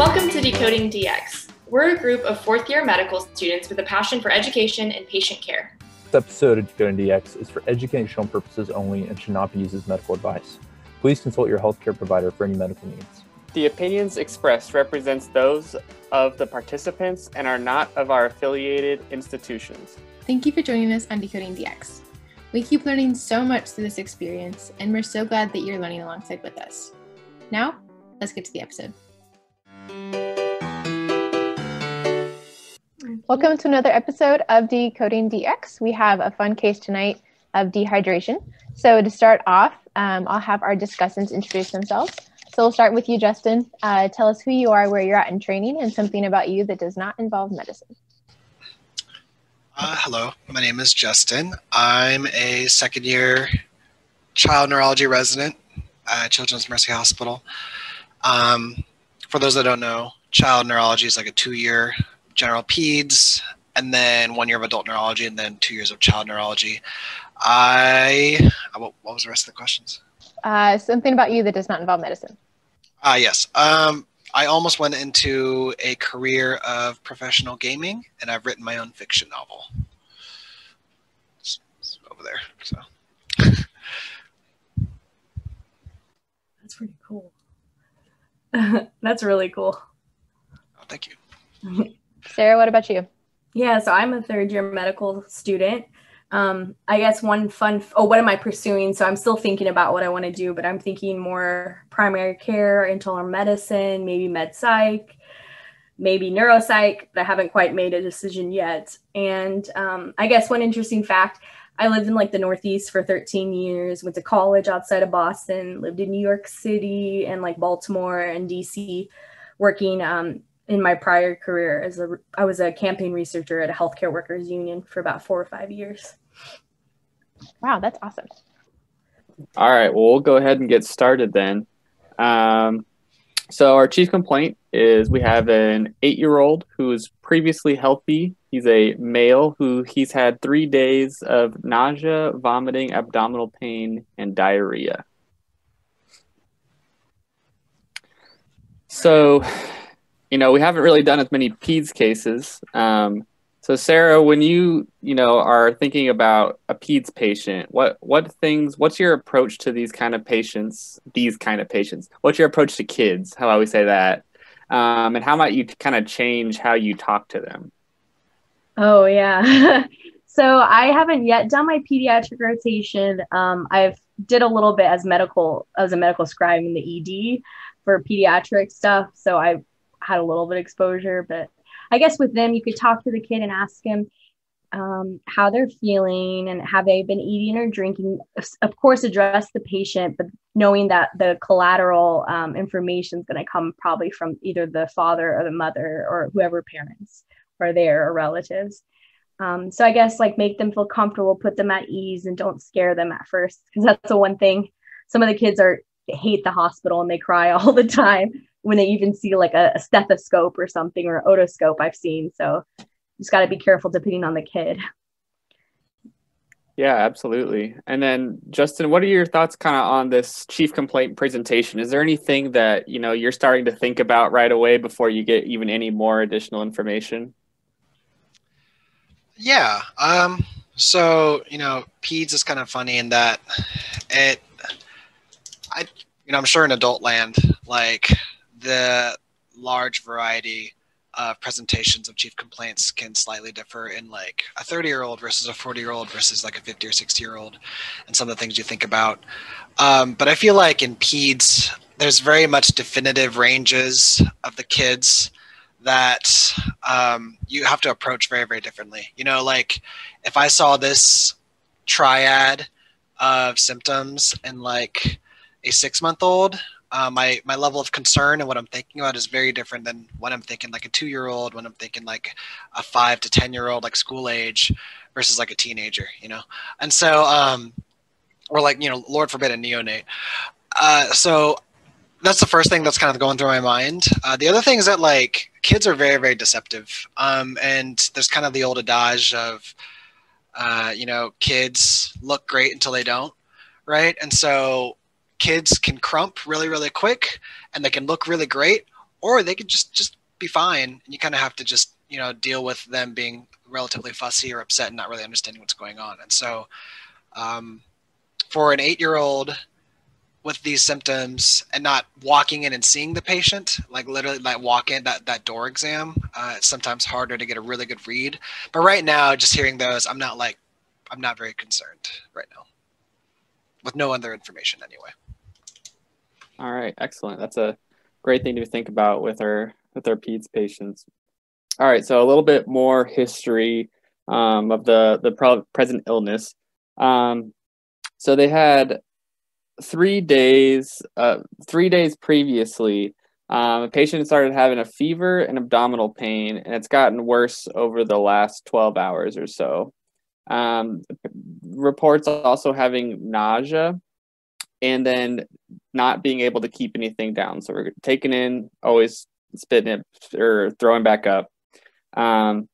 Welcome to Decoding DX. We're a group of fourth year medical students with a passion for education and patient care. This episode of Decoding DX is for educational purposes only and should not be used as medical advice. Please consult your healthcare provider for any medical needs. The opinions expressed represents those of the participants and are not of our affiliated institutions. Thank you for joining us on Decoding DX. We keep learning so much through this experience, and we're so glad that you're learning alongside with us. Now, let's get to the episode. Welcome to another episode of Decoding DX. We have a fun case tonight of dehydration. So, to start off, um, I'll have our discussants introduce themselves. So, we'll start with you, Justin. Uh, tell us who you are, where you're at in training, and something about you that does not involve medicine. Uh, hello, my name is Justin. I'm a second year child neurology resident at Children's Mercy Hospital. Um, for those that don't know, child neurology is like a two year general peds, and then one year of adult neurology, and then two years of child neurology. I, uh, what, what was the rest of the questions? Uh, something about you that does not involve medicine. Ah, uh, yes. Um, I almost went into a career of professional gaming, and I've written my own fiction novel. It's, it's over there. So. That's pretty cool. That's really cool. Oh, thank you. Sara, what about you? Yeah, so I'm a third year medical student. Um, I guess one fun, oh, what am I pursuing? So I'm still thinking about what I want to do, but I'm thinking more primary care, internal medicine, maybe med psych, maybe neuropsych, but I haven't quite made a decision yet. And um, I guess one interesting fact I lived in like the Northeast for 13 years, went to college outside of Boston, lived in New York City and like Baltimore and DC, working um, in my prior career as a I was a campaign researcher at a healthcare workers union for about four or five years. Wow, that's awesome. All right, well, we'll go ahead and get started then. Um, so, our chief complaint is we have an eight year old who is previously healthy. He's a male who he's had three days of nausea, vomiting, abdominal pain, and diarrhea. So, you know, we haven't really done as many PEDS cases. Um, so Sara, when you you know are thinking about a peds patient, what what things? What's your approach to these kind of patients? These kind of patients. What's your approach to kids? How do we say that? Um, and how might you kind of change how you talk to them? Oh yeah. so I haven't yet done my pediatric rotation. Um, I've did a little bit as medical as a medical scribe in the ED for pediatric stuff. So I had a little bit exposure, but I guess with them, you could talk to the kid and ask him um, how they're feeling and have they been eating or drinking. Of course, address the patient, but knowing that the collateral um, information is going to come probably from either the father or the mother or whoever parents are there or relatives. Um, so I guess like make them feel comfortable, put them at ease, and don't scare them at first because that's the one thing. Some of the kids are hate the hospital and they cry all the time when they even see like a, a stethoscope or something or otoscope I've seen. So just got to be careful depending on the kid. Yeah, absolutely. And then Justin, what are your thoughts kind of on this chief complaint presentation? Is there anything that, you know, you're starting to think about right away before you get even any more additional information? Yeah. Um so, you know, PEDS is kind of funny in that it I you know, I'm sure in adult land like the large variety of presentations of chief complaints can slightly differ in like a 30 year old versus a 40 year old versus like a 50 or 60 year old and some of the things you think about. Um, but i feel like in peds there's very much definitive ranges of the kids that um, you have to approach very very differently. You know like if i saw this triad of symptoms in like a six month old uh, my my level of concern and what I'm thinking about is very different than what I'm thinking like a two year old, when I'm thinking like a five to ten year old, like school age, versus like a teenager, you know. And so, um, or like you know, Lord forbid, a neonate. Uh, so that's the first thing that's kind of going through my mind. Uh, the other thing is that like kids are very very deceptive, um, and there's kind of the old adage of, uh, you know, kids look great until they don't, right? And so kids can crump really, really quick and they can look really great, or they could just just be fine, and you kind of have to just you know deal with them being relatively fussy or upset and not really understanding what's going on. And so, um, for an eight-year-old with these symptoms and not walking in and seeing the patient, like literally like walk in that, that door exam, uh, it's sometimes harder to get a really good read. But right now, just hearing those, I'm not like, I'm not very concerned right now with no other information anyway. All right, excellent. That's a great thing to think about with our with our peds patients. All right, so a little bit more history um, of the the present illness. Um, so they had three days, uh, three days previously, um, a patient started having a fever and abdominal pain, and it's gotten worse over the last 12 hours or so. Um, reports also having nausea and then not being able to keep anything down. So we're taking in, always spitting it or throwing back up. Um,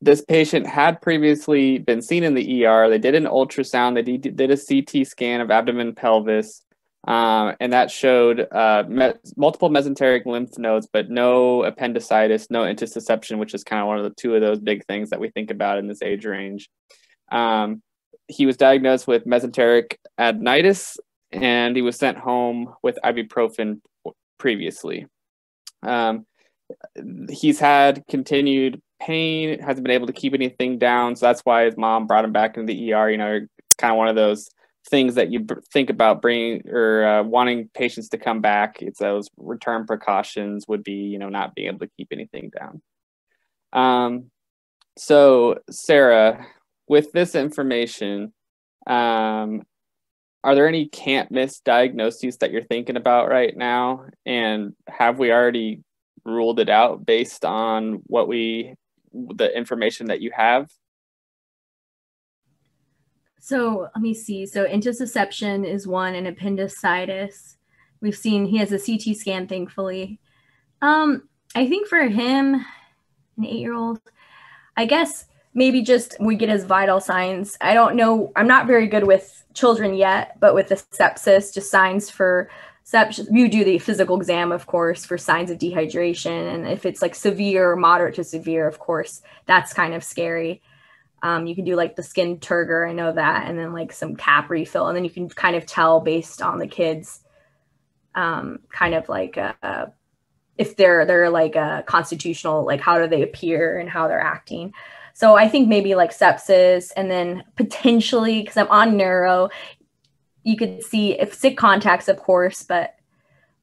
this patient had previously been seen in the ER. They did an ultrasound. They did a CT scan of abdomen pelvis, um, and that showed uh, me- multiple mesenteric lymph nodes, but no appendicitis, no intussusception, which is kind of one of the two of those big things that we think about in this age range. Um, he was diagnosed with mesenteric adenitis, and he was sent home with ibuprofen previously. Um, he's had continued pain, hasn't been able to keep anything down. So that's why his mom brought him back into the ER. You know, it's kind of one of those things that you think about bringing or uh, wanting patients to come back. It's those return precautions would be, you know, not being able to keep anything down. Um, so Sara, with this information, um, are there any can't miss diagnoses that you're thinking about right now? And have we already ruled it out based on what we the information that you have? So let me see. So intussusception is one, and appendicitis. We've seen he has a CT scan, thankfully. Um, I think for him, an eight-year-old, I guess maybe just we get his vital signs. I don't know. I'm not very good with children yet, but with the sepsis, just signs for sepsis. You do the physical exam, of course, for signs of dehydration. And if it's like severe moderate to severe, of course, that's kind of scary. Um, you can do like the skin turgor, I know that, and then like some cap refill. And then you can kind of tell based on the kids, um, kind of like uh, if they're they're like a constitutional, like how do they appear and how they're acting. So I think maybe like sepsis and then potentially because I'm on neuro, you could see if sick contacts, of course, but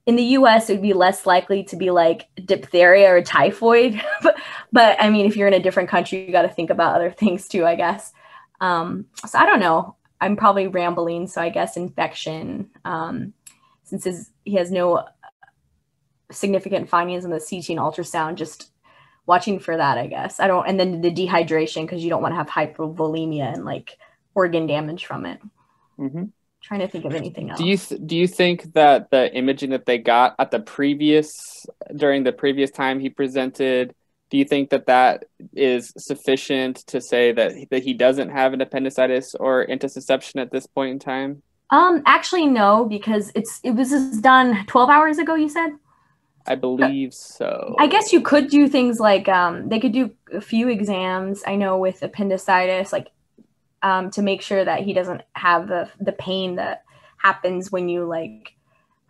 in the US, it would be less likely to be like diphtheria or typhoid. but, but I mean, if you're in a different country, you got to think about other things too, I guess. Um, so I don't know. I'm probably rambling. So I guess infection, um, since his, he has no significant findings in the CT and ultrasound, just watching for that, I guess. I don't, and then the dehydration because you don't want to have hypovolemia and like organ damage from it. Mm-hmm. Trying to think of anything else. Do you th- do you think that the imaging that they got at the previous during the previous time he presented, do you think that that is sufficient to say that that he doesn't have an appendicitis or intussusception at this point in time? Um, actually, no, because it's it was done twelve hours ago. You said. I believe so. I guess you could do things like um, they could do a few exams. I know with appendicitis, like um, to make sure that he doesn't have the the pain that happens when you like.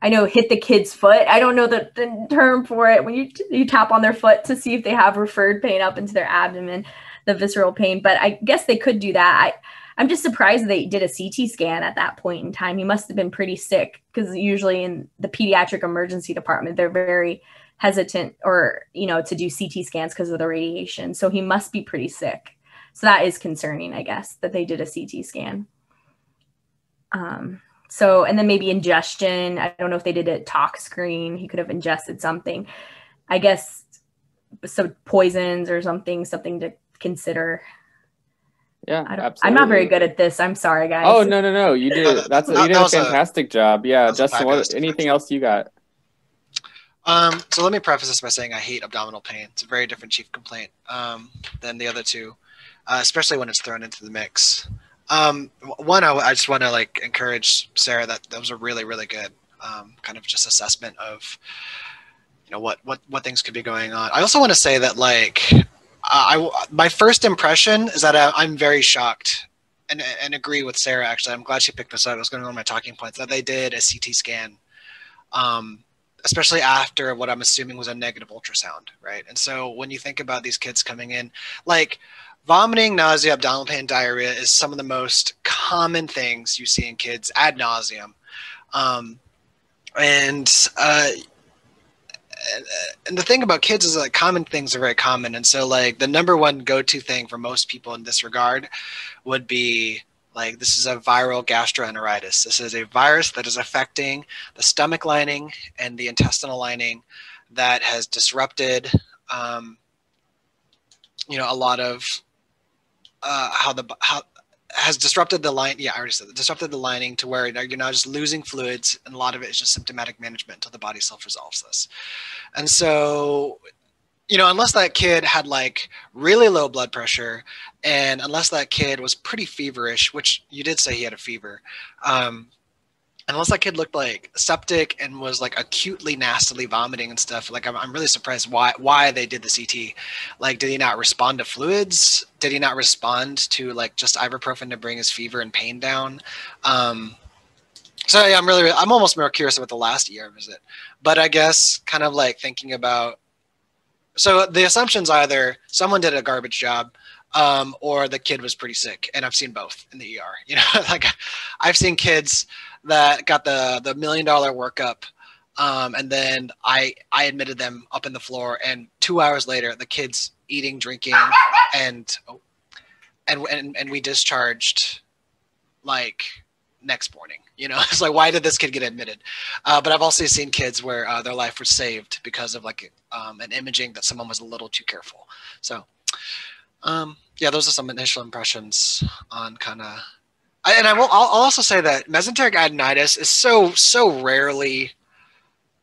I know hit the kid's foot. I don't know the, the term for it when you you tap on their foot to see if they have referred pain up into their abdomen, the visceral pain. But I guess they could do that. I I'm just surprised they did a CT scan at that point in time. He must have been pretty sick because usually in the pediatric emergency department, they're very hesitant or, you know, to do CT scans because of the radiation. So he must be pretty sick. So that is concerning, I guess, that they did a CT scan. Um, so, and then maybe ingestion. I don't know if they did a tox screen. He could have ingested something. I guess some poisons or something, something to consider. Yeah, absolutely. I'm not very good at this. I'm sorry, guys. Oh no, no, no! You did that's you did a fantastic a, job. Yeah, Justin. What, anything else you got? Um, so let me preface this by saying I hate abdominal pain. It's a very different chief complaint um, than the other two, uh, especially when it's thrown into the mix. Um, one, I, I just want to like encourage Sara that that was a really, really good um, kind of just assessment of you know what what what things could be going on. I also want to say that like I my first impression is that I, I'm very shocked and, and agree with Sara. Actually, I'm glad she picked this up. I was going to go on my talking points that they did a CT scan, um, especially after what I'm assuming was a negative ultrasound, right? And so when you think about these kids coming in, like vomiting, nausea, abdominal pain, diarrhea is some of the most common things you see in kids ad nauseum. Um, and uh, and the thing about kids is like common things are very common. And so like the number one go-to thing for most people in this regard would be like this is a viral gastroenteritis. This is a virus that is affecting the stomach lining and the intestinal lining that has disrupted um, you know a lot of uh, how the how has disrupted the line. Yeah, I already said that. Disrupted the lining to where you're now just losing fluids, and a lot of it is just symptomatic management until the body self resolves this. And so, you know, unless that kid had like really low blood pressure, and unless that kid was pretty feverish, which you did say he had a fever, um, unless that kid looked like septic and was like acutely nastily vomiting and stuff like I'm, I'm really surprised why why they did the ct like did he not respond to fluids? Did he not respond to like just ibuprofen to bring his fever and pain down? Um so yeah i'm really i'm almost more curious about the last er visit. But i guess kind of like thinking about so the assumption's either someone did a garbage job um, or the kid was pretty sick and i've seen both in the er you know like i've seen kids that got the the million dollar workup. Um, and then I I admitted them up in the floor, and two hours later, the kids eating, drinking, and and and and we discharged like next morning. You know, it's like why did this kid get admitted? Uh, but I've also seen kids where uh, their life was saved because of like um, an imaging that someone was a little too careful. So, um, yeah, those are some initial impressions on kind of and I will. I'll also say that mesenteric adenitis is so so rarely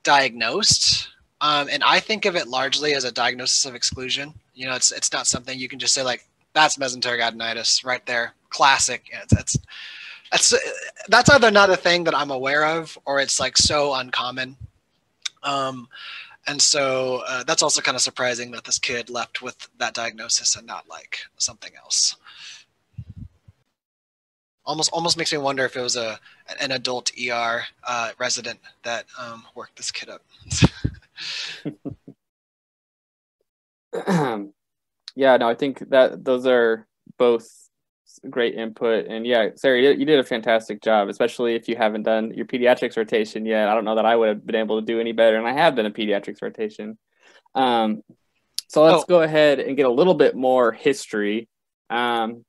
diagnosed, um, and I think of it largely as a diagnosis of exclusion. You know, it's it's not something you can just say like that's mesenteric adenitis right there, classic. It's, that's that's either not a thing that I'm aware of, or it's like so uncommon. Um, and so uh, that's also kind of surprising that this kid left with that diagnosis and not like something else almost almost makes me wonder if it was a an adult ER uh, resident that um, worked this kid up. yeah, no, I think that those are both great input, and yeah, Sara, you did a fantastic job, especially if you haven't done your pediatrics rotation yet. I don't know that I would have been able to do any better, and I have done a pediatrics rotation. Um, so let's oh. go ahead and get a little bit more history. Um,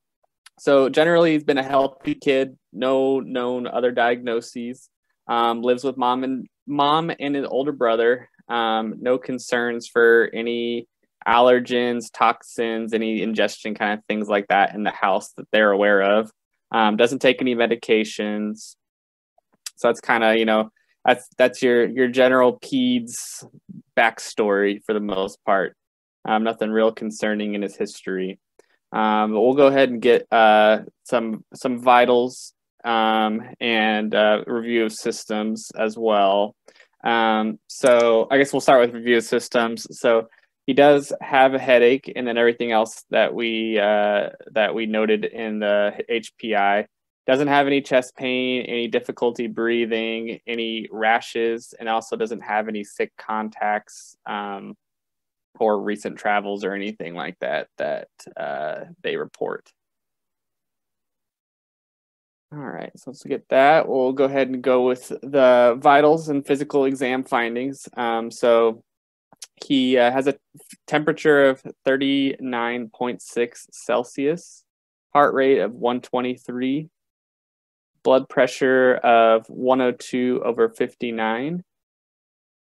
so generally, he's been a healthy kid, no known other diagnoses. Um, lives with mom and mom and his older brother. Um, no concerns for any allergens, toxins, any ingestion kind of things like that in the house that they're aware of. Um, doesn't take any medications. So that's kind of you know that's that's your your general peds backstory for the most part. Um, nothing real concerning in his history. Um, we'll go ahead and get uh, some some vitals um, and uh, review of systems as well. Um, so I guess we'll start with review of systems. So he does have a headache, and then everything else that we uh, that we noted in the HPI doesn't have any chest pain, any difficulty breathing, any rashes, and also doesn't have any sick contacts. Um, or recent travels or anything like that that uh, they report. All right, so let's get that. We'll go ahead and go with the vitals and physical exam findings. Um, so he uh, has a temperature of 39.6 Celsius, heart rate of 123, blood pressure of 102 over 59,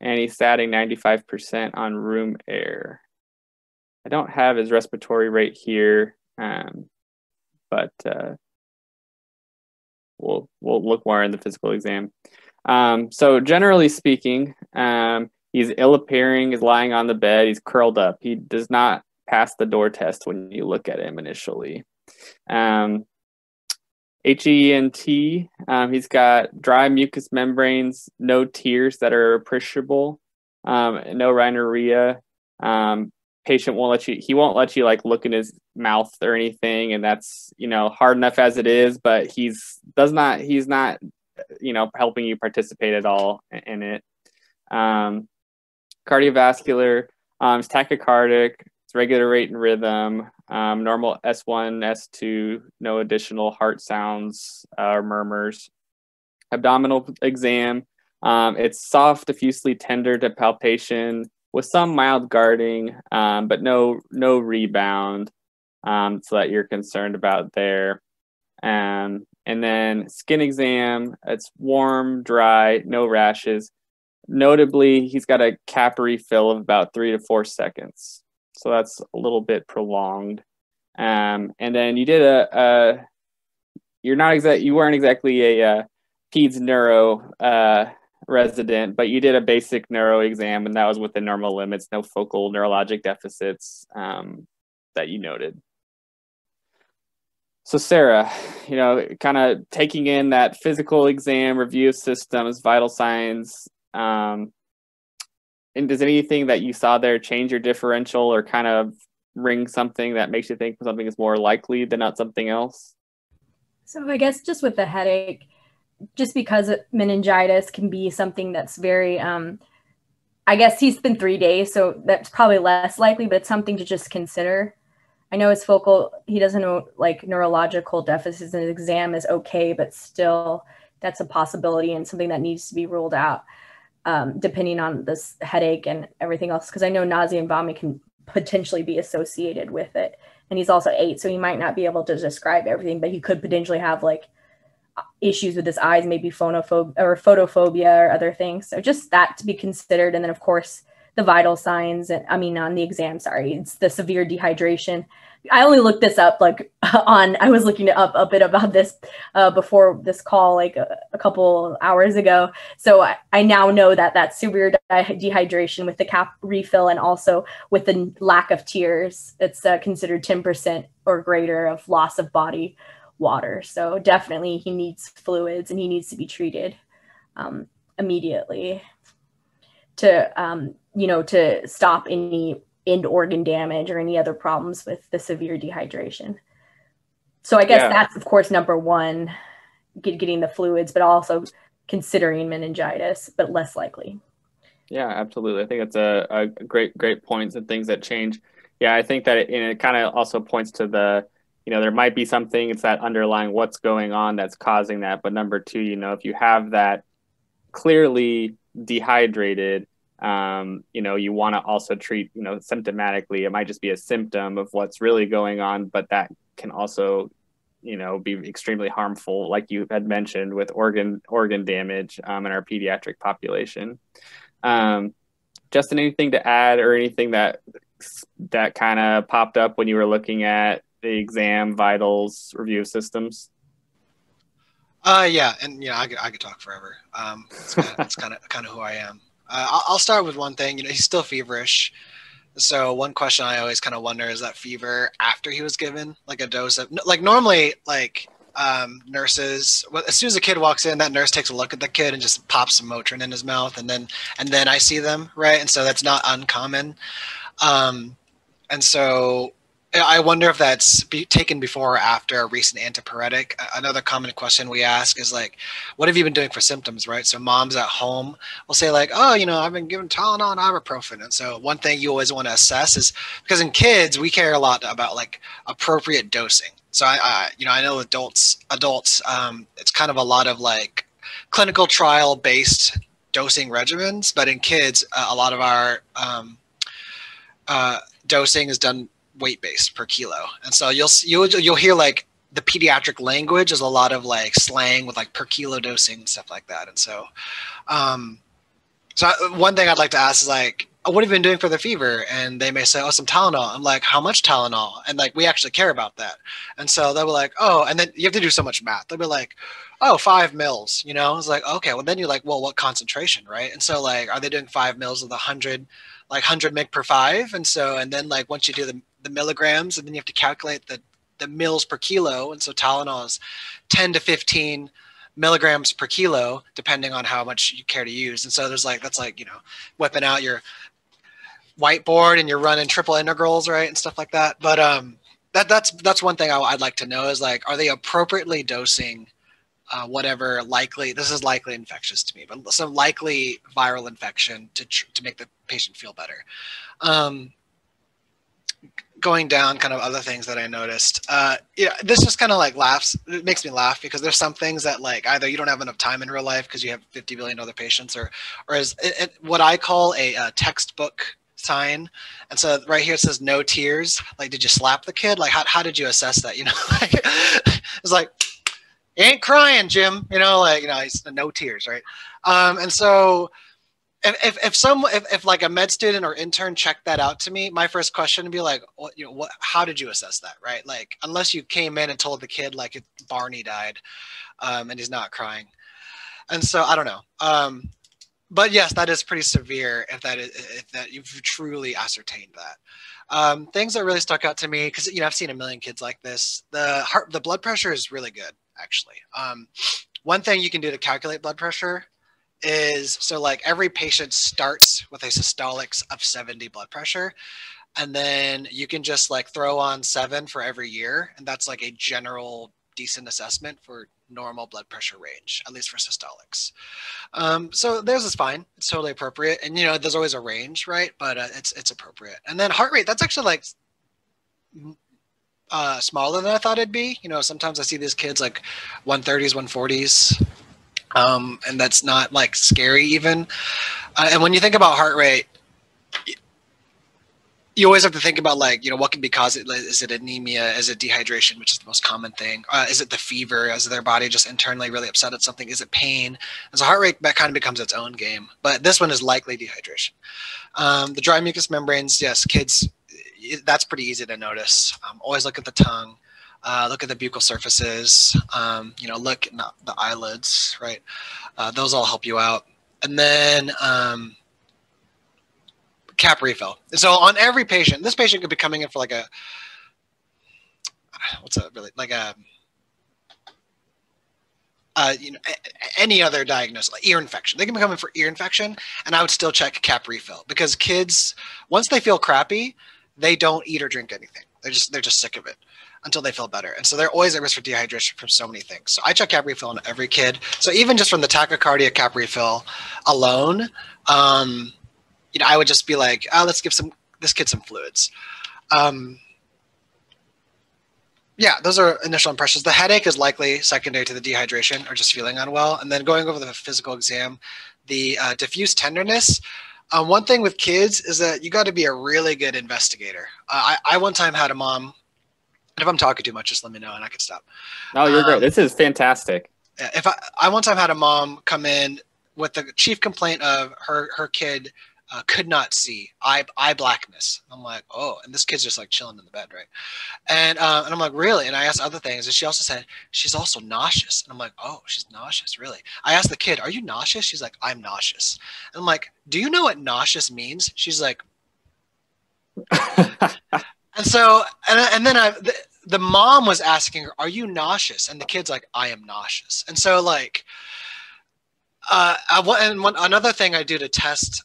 and he's statting 95% on room air. I don't have his respiratory rate here, um, but uh, we'll we'll look more in the physical exam. Um, so generally speaking, um, he's ill appearing. He's lying on the bed. He's curled up. He does not pass the door test when you look at him initially. Um, HENT. Um, he's got dry mucous membranes, no tears that are appreciable. um, no rhinorrhea. Um, patient won't let you. He won't let you like look in his mouth or anything, and that's you know hard enough as it is. But he's does not. He's not you know helping you participate at all in it. Um, cardiovascular. Um, tachycardic. Regular rate and rhythm. Um, normal S1, S2. No additional heart sounds or murmurs. Abdominal exam. Um, it's soft, diffusely tender to palpation with some mild guarding, um, but no no rebound. Um, so that you're concerned about there. Um, and then skin exam, it's warm, dry, no rashes. Notably, he's got a cap refill of about three to four seconds. So that's a little bit prolonged. Um, and then you did a, a you're not exact, you weren't exactly a, a uh, peds neuro uh, resident, but you did a basic neuro exam and that was within normal limits, no focal neurologic deficits um, that you noted. So, Sara, you know, kind of taking in that physical exam, review of systems, vital signs, um, and does anything that you saw there change your differential or kind of ring something that makes you think something is more likely than not something else? So, I guess just with the headache, just because meningitis can be something that's very, um, I guess he's been three days, so that's probably less likely, but it's something to just consider. I know his focal, he doesn't know like neurological deficits in his exam is okay, but still that's a possibility and something that needs to be ruled out um, depending on this headache and everything else. Because I know nausea and vomiting can potentially be associated with it. And he's also eight, so he might not be able to describe everything, but he could potentially have like issues with his eyes, maybe phonophobia or photophobia or other things. So just that to be considered. And then of course the vital signs and I mean on the exam, sorry, it's the severe dehydration. I only looked this up like on I was looking up a bit about this uh, before this call like a, a, couple hours ago. So I, I now know that that severe dehydration with the cap refill and also with the lack of tears, it's uh, considered 10% or greater of loss of body water. So definitely he needs fluids and he needs to be treated um, immediately to um, you know to stop any end organ damage or any other problems with the severe dehydration. So I guess yeah. that's of course number one, get, getting the fluids, but also considering meningitis, but less likely. Yeah, absolutely. I think that's a, a great great points and things that change. Yeah, I think that it, it kind of also points to the you know there might be something it's that underlying what's going on that's causing that but number two you know if you have that clearly dehydrated um, you know you want to also treat you know symptomatically it might just be a symptom of what's really going on but that can also you know be extremely harmful like you had mentioned with organ organ damage um, in our pediatric population. Um, justin anything to add or anything that that kind of popped up when you were looking at the exam vitals review systems? Uh yeah and yeah i could, I could talk forever. Um it's kind of kind of who i am uh, I'll start with one thing. You know, he's still feverish. So one question I always kind of wonder is that fever after he was given like a dose of like normally like um, nurses as soon as a kid walks in that nurse takes a look at the kid and just pops some Motrin in his mouth and then and then I see them right and so that's not uncommon um, and so I wonder if that's be taken before or after a recent antipyretic. Another common question we ask is like, what have you been doing for symptoms, right? So moms at home will say like, oh, you know, I've been given Tylenol and ibuprofen. And so one thing you always want to assess is because in kids, we care a lot about like appropriate dosing. So I, I you know, I know adults, adults, um, it's kind of a lot of like clinical trial based dosing regimens, but in kids, uh, a lot of our um, uh, dosing is done weight based per kilo. And so you'll you'll you'll hear like the pediatric language is a lot of like slang with like per kilo dosing and stuff like that. And so, um, so one thing I'd like to ask is like, oh, what have you been doing for the fever? And they may say, oh, some Tylenol. I'm like, how much Tylenol? And like, we actually care about that. And so they'll be like, oh, and then you have to do so much math. They'll be like, oh, five mils, you know? It's like, okay, well then you're like, well, what concentration, right? And so like, are they doing five mils of the hundred, like hundred mg per five? And so, and then like, once you do the the milligrams, and then you have to calculate the the mils per kilo. And so Tylenol is 10 to 15 milligrams per kilo, depending on how much you care to use. And so there's like that's like you know whipping out your whiteboard and you're running triple integrals, right, and stuff like that. But um, that that's that's one thing I, would like to know is like, are they appropriately dosing uh, whatever likely this is likely infectious to me, but some likely viral infection to tr- to make the patient feel better. Um, going down kind of other things that I noticed. Uh, yeah, this just kind of like laughs. It makes me laugh because there's some things that like either you don't have enough time in real life because you have 50 billion other patients, or or is it, it, what I call a, a textbook sign. And so right here it says no tears. Like, did you slap the kid? Like, how, how did you assess that? You know, like, it's like, ain't crying, Jim. You know, like, you know, no tears, right? Um, and so if, if, if some, if, if like a med student or intern checked that out to me, my first question would be like, what, you know, what, how did you assess that? Right. Like, unless you came in and told the kid like Barney died um, and he's not crying. And so I don't know. Um, but yes, that is pretty severe if that is if that you've truly ascertained that. Um, things that really stuck out to me because you know I've seen a million kids like this. The heart, the blood pressure is really good actually. Um, one thing you can do to calculate blood pressure is so like every patient starts with a systolics of 70 blood pressure and then you can just like throw on seven for every year and that's like a general decent assessment for normal blood pressure range, at least for systolics. Um, so theirs is fine. It's totally appropriate. And, you know, there's always a range, right? But uh, it's, it's appropriate. And then heart rate, that's actually like uh, smaller than I thought it'd be. You know, sometimes I see these kids like 130s, 140s. Um, and that's not like scary even. Uh, and when you think about heart rate, you always have to think about like you know what can be caused is it anemia? Is it dehydration which is the most common thing? Uh, is it the fever? Is their body just internally really upset at something? Is it pain? And so heart rate that kind of becomes its own game. But this one is likely dehydration. Um, the dry mucous membranes yes kids that's pretty easy to notice. Um, always look at the tongue uh, look at the buccal surfaces um, you know look at the eyelids right uh, those all help you out and then um, cap refill. So on every patient, this patient could be coming in for like a what's that really like a uh, you know, any other diagnosis, like ear infection. They can be coming for ear infection, and I would still check cap refill because kids, once they feel crappy, they don't eat or drink anything. They're just they're just sick of it until they feel better, and so they're always at risk for dehydration from so many things. So I check cap refill on every kid. So even just from the tachycardia cap refill alone, um, you know, I would just be like, oh, let's give some this kid some fluids. Um, yeah, those are initial impressions. The headache is likely secondary to the dehydration or just feeling unwell. And then going over the physical exam, the uh, diffuse tenderness. Um, one thing with kids is that you got to be a really good investigator. Uh, I, I one time had a mom. If I'm talking too much, just let me know and I can stop. No, you're um, great. This is fantastic. If I, I one time had a mom come in with the chief complaint of her her kid uh, could not see eye eye blackness. I'm like, oh, and this kid's just like chilling in the bed, right? And uh, and I'm like, really? And I asked other things, and she also said she's also nauseous. And I'm like, oh, she's nauseous, really? I asked the kid, are you nauseous? She's like, I'm nauseous. And I'm like, do you know what nauseous means? She's like, and so and and then I. The, mom was asking her, "Are you nauseous?" And the kid's like, "I am nauseous." And so, like, uh, I, and one, another thing I do to test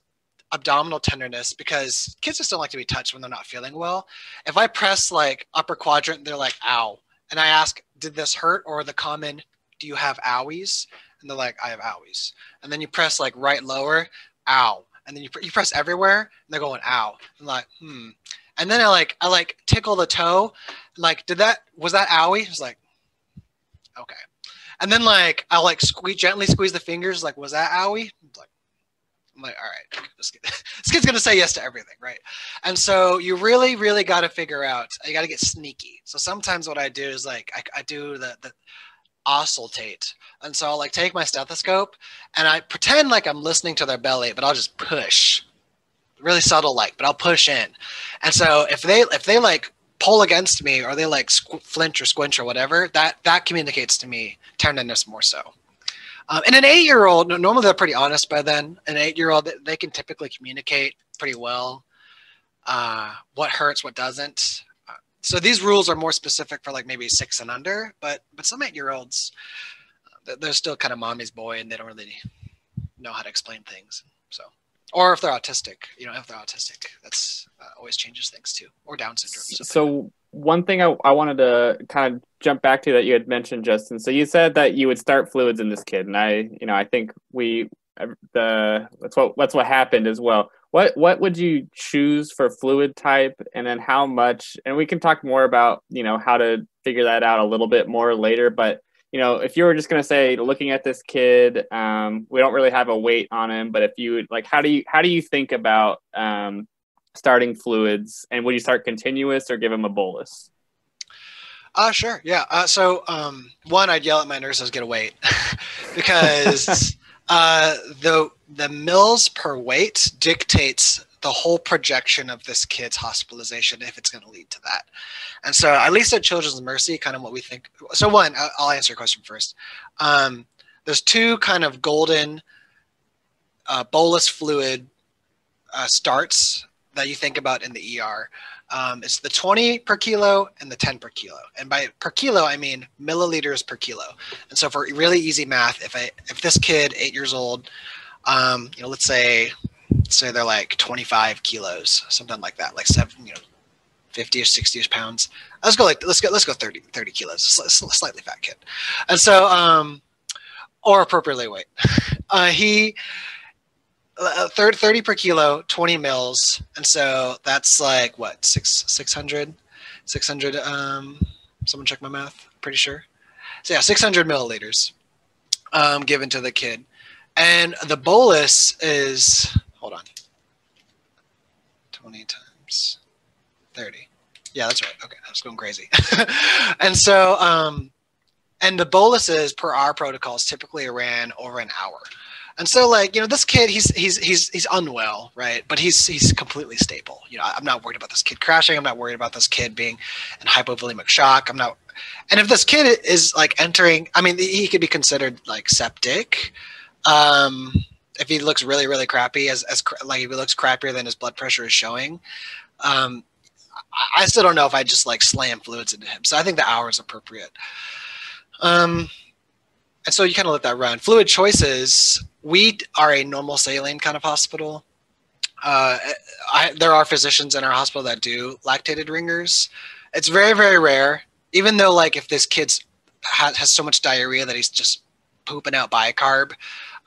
abdominal tenderness because kids just don't like to be touched when they're not feeling well. If I press like upper quadrant, they're like, ow. And I ask, did this hurt? Or the common, do you have owies? And they're like, I have owies. And then you press like right lower, ow. And then you, you press everywhere and they're going, ow. I'm like, hmm. And then I like, I like tickle the toe. Like, did that, was that owie? It's like, okay. And then like, I'll like squeeze, gently squeeze the fingers. Like, was that owie? Like, I'm like, all right, this, kid, this kid's gonna say yes to everything, right? And so you really, really got to figure out. You got to get sneaky. So sometimes what I do is like I, I do the the and so I'll like take my stethoscope and I pretend like I'm listening to their belly, but I'll just push, really subtle like, but I'll push in. And so if they if they like pull against me or they like squ- flinch or squinch or whatever, that that communicates to me tenderness more so. Um, and an eight-year-old, normally they're pretty honest by then. An eight-year-old, they can typically communicate pretty well. Uh, what hurts, what doesn't. Uh, so these rules are more specific for like maybe six and under, but but some eight-year-olds, they're still kind of mommy's boy and they don't really know how to explain things. So, or if they're autistic, you know, if they're autistic, that's uh, always changes things too, or Down syndrome. like. So one thing I, I wanted to kind of jump back to that you had mentioned, Justin. So you said that you would start fluids in this kid, and I, you know, I think we the that's what that's what happened as well. What what would you choose for fluid type, and then how much? And we can talk more about you know how to figure that out a little bit more later. But you know, if you were just going to say, looking at this kid, um, we don't really have a weight on him, but if you would like, how do you how do you think about um, starting fluids, and would you start continuous or give him a bolus? Uh, sure. Yeah. Uh, so, um, one, I'd yell at my nurses, get a weight because uh, the, the mils per weight dictates the whole projection of this kid's hospitalization if it's going to lead to that. And so, at least at Children's Mercy, kind of what we think. So, one, I'll answer your question first. Um, there's two kind of golden uh, bolus fluid uh, starts that you think about in the ER. Um, it's the 20 per kilo and the 10 per kilo. And by per kilo, I mean milliliters per kilo. And so for really easy math, if I if this kid, eight years old, um, you know, let's say say they're like 25 kilos, something like that, like seven, you know, 50 or 60 ish pounds. Let's go like let's go let's go 30 30 kilos, sli- slightly fat kid. And so um, or appropriately weight. Uh, he uh, 30 per kilo 20 mils and so that's like what six 600 600 um someone check my math pretty sure so yeah 600 milliliters um given to the kid and the bolus is hold on 20 times 30 yeah that's right okay i was going crazy and so um and the boluses per our protocols typically ran over an hour and so, like you know, this kid, he's he's he's he's unwell, right? But he's he's completely stable. You know, I'm not worried about this kid crashing. I'm not worried about this kid being in hypovolemic shock. I'm not. And if this kid is like entering, I mean, he could be considered like septic. Um, if he looks really really crappy, as as like if he looks crappier than his blood pressure is showing. Um, I still don't know if I just like slam fluids into him. So I think the hour is appropriate. Um, and so you kind of let that run. Fluid choices. We are a normal saline kind of hospital. Uh, I, there are physicians in our hospital that do lactated ringers. It's very very rare. Even though like if this kid's ha- has so much diarrhea that he's just pooping out bicarb,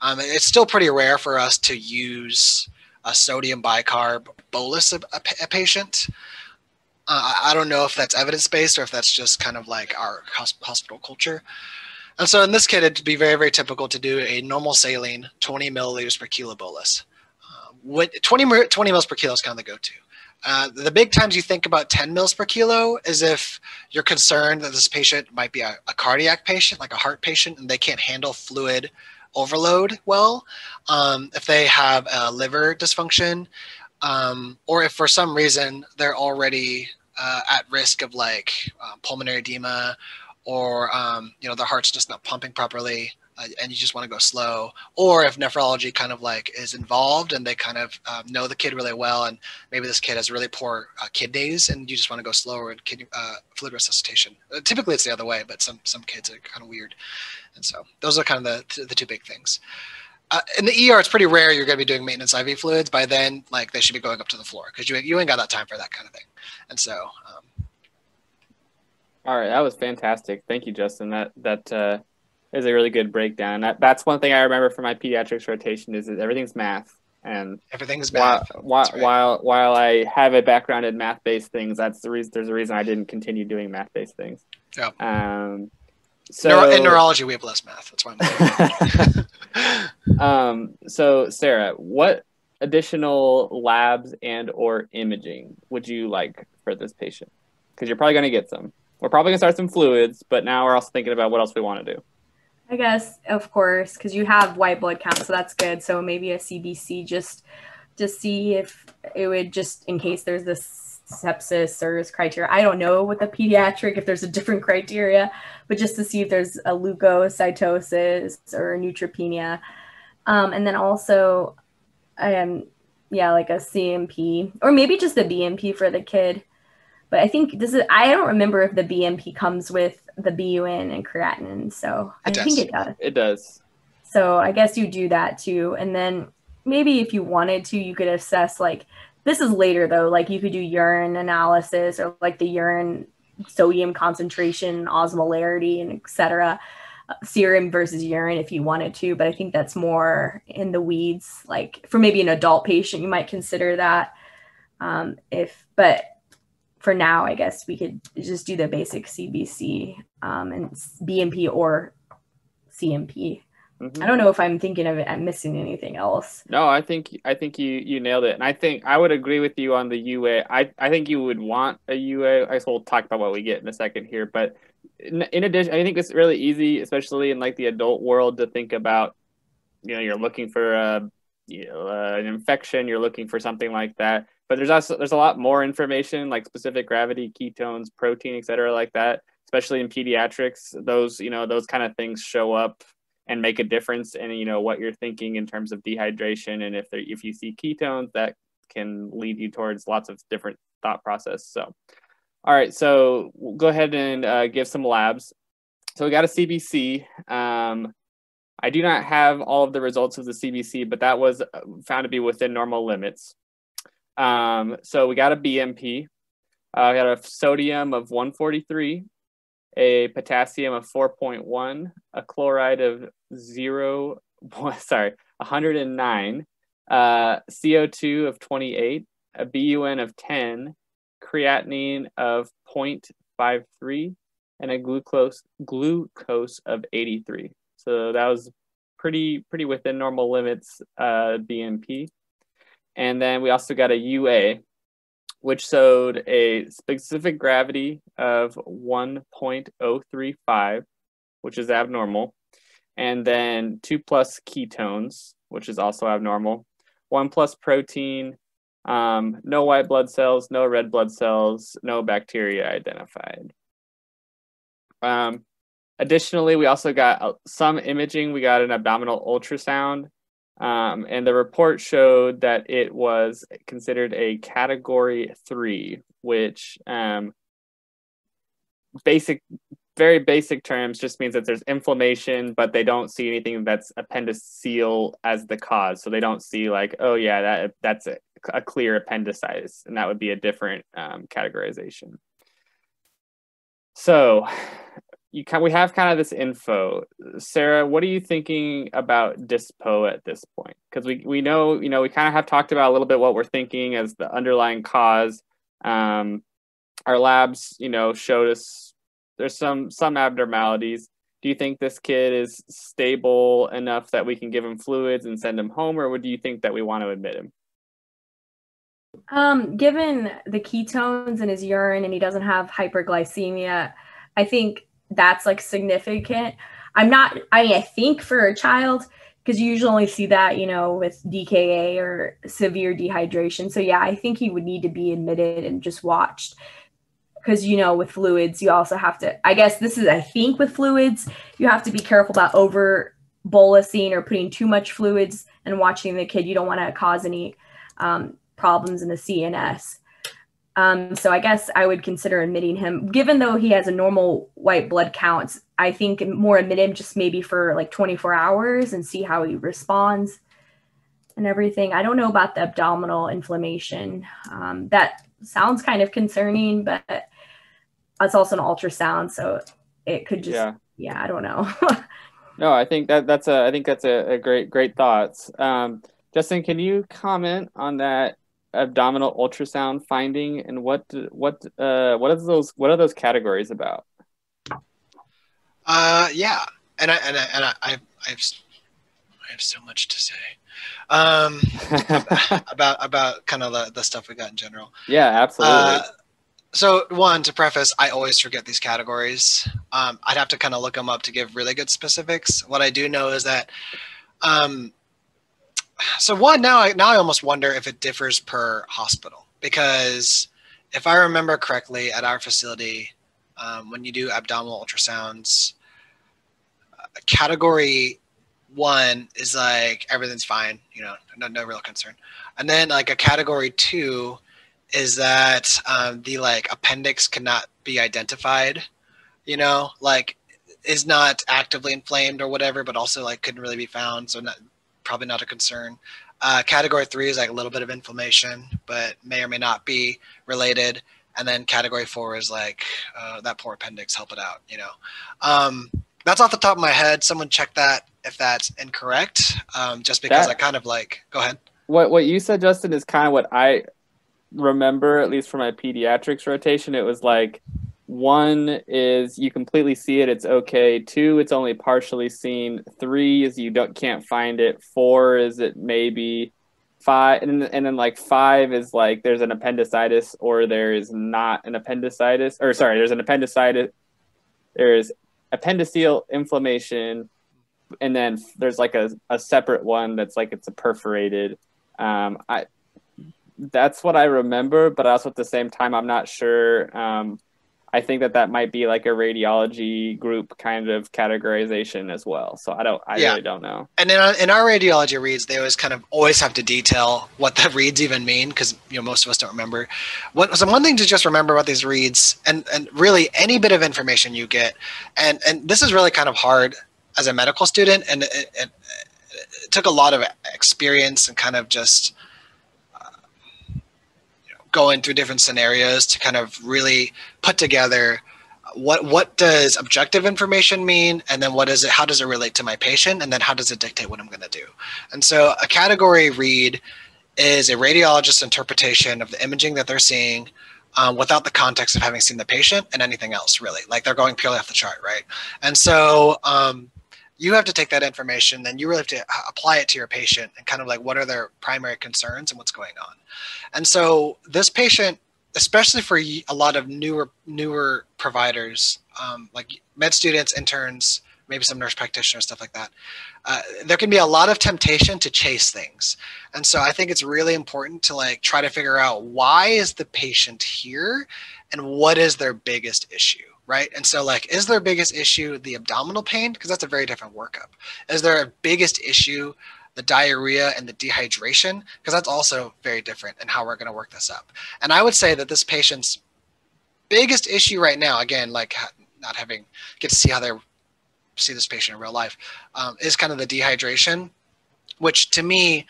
um, it's still pretty rare for us to use a sodium bicarb bolus a, a, a patient. Uh, I don't know if that's evidence based or if that's just kind of like our hospital culture. And so in this kid, it'd be very, very typical to do a normal saline, 20 milliliters per kilo bolus. Uh, what 20, mi- 20 mils per kilo is kind of the go-to. Uh, the big times you think about 10 mils per kilo is if you're concerned that this patient might be a, a cardiac patient, like a heart patient, and they can't handle fluid overload well. Um, if they have a liver dysfunction, um, or if for some reason they're already uh, at risk of like uh, pulmonary edema or um, you know the heart's just not pumping properly uh, and you just want to go slow or if nephrology kind of like is involved and they kind of um, know the kid really well and maybe this kid has really poor uh, kidneys and you just want to go slower in kidney uh, fluid resuscitation uh, typically it's the other way but some some kids are kind of weird and so those are kind of the, the two big things uh, in the ER, it's pretty rare you're going to be doing maintenance IV fluids. By then, like they should be going up to the floor because you, you ain't got that time for that kind of thing. And so, um, All right, that was fantastic. Thank you, Justin. That that uh, is a really good breakdown. That that's one thing I remember from my pediatrics rotation is that everything's math. And everything's while math. while, right. while while I have a background in math based things, that's the reason. There's a reason I didn't continue doing math based things. Yeah. Um. So Neuro- in neurology, we have less math. That's why I'm. um, so Sara, what additional labs and or imaging would you like for this patient? Because you're probably going to get some. We're probably going to start some fluids, but now we're also thinking about what else we want to do. I guess, of course, because you have white blood count, so that's good. So maybe a CBC just to see if it would just in case there's this sepsis or this criteria. I don't know with the pediatric if there's a different criteria, but just to see if there's a leukocytosis or neutropenia, um, and then also, um, yeah, like a CMP or maybe just a BMP for the kid. But I think this is I don't remember if the BMP comes with the BUN and creatinine. So It I think it does. It does. So I guess you do that too. And then maybe if you wanted to, you could assess like this is later though, like you could do urine analysis or like the urine sodium concentration, osmolarity, and et cetera. uh, Serum versus urine if you wanted to, but I think that's more in the weeds. Like for maybe an adult patient, you might consider that. Um, if, but for now, I guess we could just do the basic CBC um, and BMP or CMP. Mhm. I don't know if I'm thinking of it. I'm missing anything else. No, I think I think you you nailed it, and I think I would agree with you on the UA. I I think you would want a UA. I guess we'll talk about what we get in a second here, but in, in addition, I think it's really easy, especially in like the adult world, to think about. You know, you're looking for a you know uh, an infection. You're looking for something like that, but there's also there's a lot more information like specific gravity, ketones, protein, et cetera, like that. Especially in pediatrics, those you know those kind of things show up and make a difference in you know what you're thinking in terms of dehydration and if there if you see ketones that can lead you towards lots of different thought process so. All right so we'll go ahead and uh, give some labs. So we got a cbc um, i do not have all of the results of the cbc but that was uh, found to be within normal limits um, so we got a bmp uh, we got a sodium of 143 a potassium of 4.1, a chloride of zero, sorry, 109, uh, CO2 of 28, a BUN of 10, creatinine of 0.53, and a glucose glucose of 83. So that was pretty pretty within normal limits, uh, BMP. And then we also got a UA, which showed a specific gravity of 1.035, which is abnormal, and then two plus ketones, which is also abnormal, one plus protein, um, no white blood cells, no red blood cells, no bacteria identified. Um, additionally, we also got uh, some imaging. We got an abdominal ultrasound um, and the report showed that it was considered a category three, which um, basic, very basic terms just means that there's inflammation, but they don't see anything that's appendiceal as the cause. So they don't see like, oh yeah, that that's a, a clear appendicitis, and that would be a different um, categorization. So you can, we have kind of this info. Sara, what are you thinking about dispo at this point? Because we, we know, you know, we kind of have talked about a little bit what we're thinking as the underlying cause. Um, our labs, you know, showed us there's some some abnormalities. Do you think this kid is stable enough that we can give him fluids and send him home, or would you think that we want to admit him? Um, given the ketones in his urine and he doesn't have hyperglycemia, I think that's like significant. I'm not, I mean, I think for a child, because you usually see that, you know, with DKA or severe dehydration. So, yeah, I think he would need to be admitted and just watched. Because, you know, with fluids, you also have to, I guess this is, I think with fluids, you have to be careful about over bolusing or putting too much fluids and watching the kid. You don't want to cause any um, problems in the CNS. Um, so I guess I would consider admitting him, given though he has a normal white blood count. I think more admit him just maybe for like 24 hours and see how he responds and everything. I don't know about the abdominal inflammation. Um, that sounds kind of concerning, but it's also an ultrasound, so it could just Yeah. yeah, I don't know. No, I think that that's a I think that's a, a great great thoughts. Um, Justin, can you comment on that abdominal ultrasound finding and what what uh what is those what are those categories about? Uh, yeah, and I and I, and I, I I have s- I have so much to say, um, about about kind of the, the stuff we got in general. yeah, absolutely. Uh, so one to preface, I always forget these categories. Um, I'd have to kind of look them up to give really good specifics. What I do know is that, um, so one now I now I almost wonder if it differs per hospital because if I remember correctly, at our facility, um, when you do abdominal ultrasounds, uh, category one is like everything's fine, you know, no, no real concern, and then like a category two is that um, the like appendix cannot be identified you know, like is not actively inflamed or whatever, but also like couldn't really be found, so not probably not a concern. Uh, category three is like a little bit of inflammation, but may or may not be related. And then category four is like uh, that poor appendix, help it out, you know. Um, that's off the top of my head. Someone check that if that's incorrect, um, just because That- I kind of like, go ahead. What what you said, Justin, is kind of what I remember, at least for my pediatrics rotation. It was like one is you completely see it, it's okay. Two, it's only partially seen. Three is you don't can't find it. Four is it maybe. Five and then, and then like five is like there's an appendicitis or there is not an appendicitis or sorry there's an appendicitis there's appendiceal inflammation and then there's like a, a separate one that's like it's a perforated um, I that's what I remember, but also at the same time, I'm not sure. Um, I think that that might be like a radiology group kind of categorization as well. So I don't, I Yeah. really don't know. And in our, in our radiology reads, they always kind of always have to detail what the reads even mean because you know most of us don't remember. What, so one thing to just remember about these reads, and and really any bit of information you get, and and this is really kind of hard as a medical student, and it, it, it took a lot of experience and kind of just going through different scenarios to kind of really put together what what does objective information mean? And then what is it how does it relate to my patient? And then how does it dictate what i'm going to do? And so a category read is a radiologist's interpretation of the imaging that they're seeing um, without the context of having seen the patient and anything else really. Like they're going purely off the chart right? And so um, you have to take that information then you really have to apply it to your patient and kind of like what are their primary concerns and what's going on. And so this patient especially for a lot of newer newer providers um, like med students interns maybe some nurse practitioners stuff like that uh, there can be a lot of temptation to chase things. And so i think it's really important to like try to figure out why is the patient here and what is their biggest issue right? And so like is their biggest issue the abdominal pain? Because that's a very different workup. Is there a biggest issue the diarrhea and the dehydration? Because that's also very different in how we're going to work this up. And I would say that this patient's biggest issue right now, again, like not having get to see how they see this patient in real life, um, is kind of the dehydration, which to me,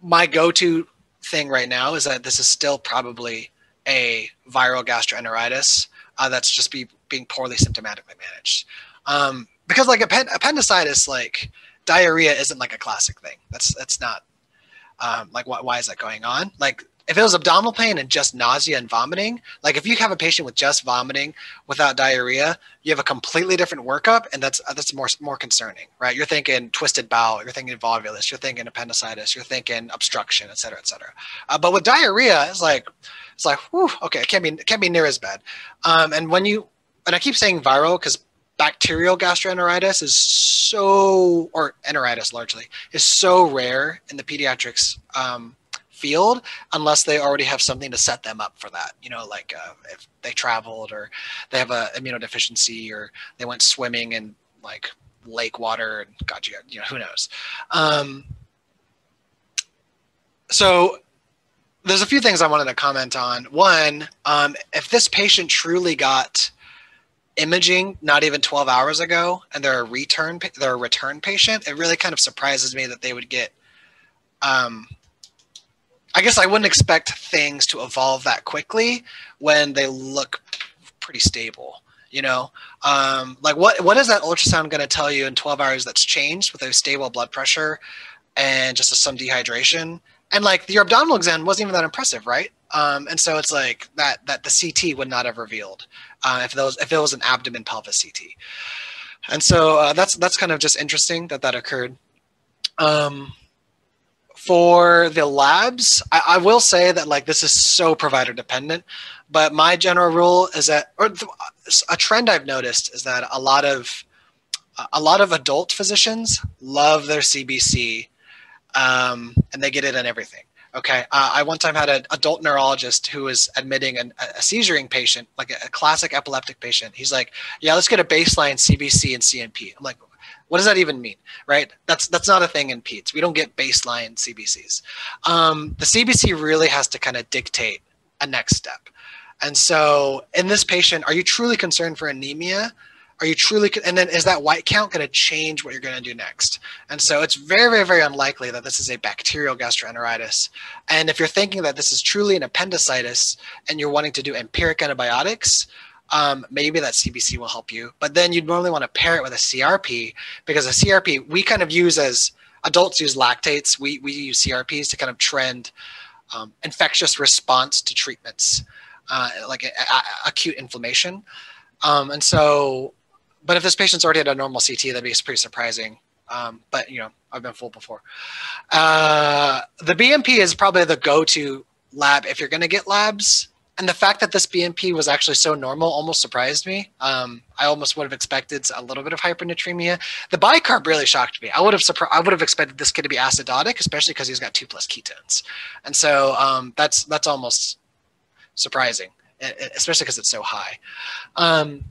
my go-to thing right now is that this is still probably a viral gastroenteritis uh, that's just be, being poorly symptomatically managed. Um, because like append- appendicitis, like diarrhea isn't like a classic thing. That's that's not um, like why, why is that going on? Like if it was abdominal pain and just nausea and vomiting, like if you have a patient with just vomiting without diarrhea, you have a completely different workup, and that's that's more more concerning, right? You're thinking twisted bowel, you're thinking volvulus, you're thinking appendicitis, you're thinking obstruction, et cetera, et cetera. Uh, but with diarrhea, it's like it's like, whew, okay, it can't be it can't be near as bad. Um, and when you and I keep saying viral because bacterial gastroenteritis is so or enteritis largely is so rare in the pediatrics um, field unless they already have something to set them up for that. You know like uh, if they traveled or they have a immunodeficiency or they went swimming in like lake water and got you you know who knows? Um, so there's a few things i wanted to comment on. One um, if this patient truly got imaging not even 12 hours ago and they're a return they're a return patient it really kind of surprises me that they would get um, I guess I wouldn't expect things to evolve that quickly when they look pretty stable. You know, um, like what what is that ultrasound going to tell you in 12 hours that's changed with a stable blood pressure and just a, some dehydration? And like your abdominal exam wasn't even that impressive, right? Um, and so it's like that that the CT would not have revealed uh, if those if it was an abdomen pelvis CT. And so uh, that's that's kind of just interesting that that occurred. Um, for the labs, I, I will say that like this is so provider dependent, but my general rule is that, or th- a trend I've noticed is that a lot of a lot of adult physicians love their CBC, um, and they get it in everything. Okay, uh, I one time had an adult neurologist who was admitting an, a seizuring patient, like a, a classic epileptic patient. He's like, "Yeah, let's get a baseline CBC and CMP." I'm like, what does that even mean right? That's that's not a thing in peds we don't get baseline cbcs um, the cbc really has to kind of dictate a next step. And so in this patient are you truly concerned for anemia? Are you truly, and then is that white count going to change what you're going to do next? And so it's very, very, very unlikely that this is a bacterial gastroenteritis. And if you're thinking that this is truly an appendicitis and you're wanting to do empiric antibiotics, um, maybe that CBC will help you. But then you'd normally want to pair it with a CRP because a CRP we kind of use as adults use lactates. We, we use CRPs to kind of trend um, infectious response to treatments, uh, like a, a, acute inflammation. Um, and so but if this patient's already had a normal CT, that'd be pretty surprising. Um, but you know, I've been fooled before. Uh, the BMP is probably the go-to lab if you're going to get labs. And the fact that this BMP was actually so normal almost surprised me. Um, I almost would have expected a little bit of hypernatremia. The bicarb really shocked me. I would have surprised. I would have expected this kid to be acidotic, especially because he's got two plus ketones, and so um, that's that's almost surprising, especially because it's so high. Um,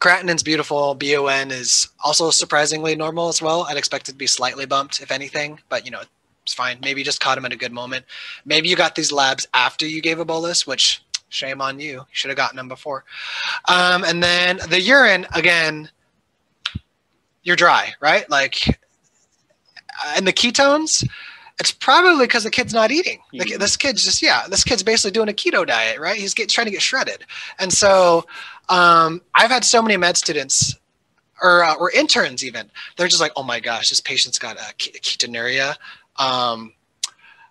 Creatinine's beautiful. BUN is also surprisingly normal as well. I'd expect it to be slightly bumped, if anything, but you know, it's fine. Maybe you just caught him at a good moment. Maybe you got these labs after you gave a bolus, which shame on you. You should have gotten them before. Um, and then the urine, again, you're dry, right? Like, and the ketones, it's probably because the kid's not eating. Mm-hmm. This kid's just yeah, this kid's basically doing a keto diet, right? He's get, trying to get shredded, and so um, I've had so many med students or uh, or interns even. They're just like, oh my gosh, this patient's got a ketonuria. Um,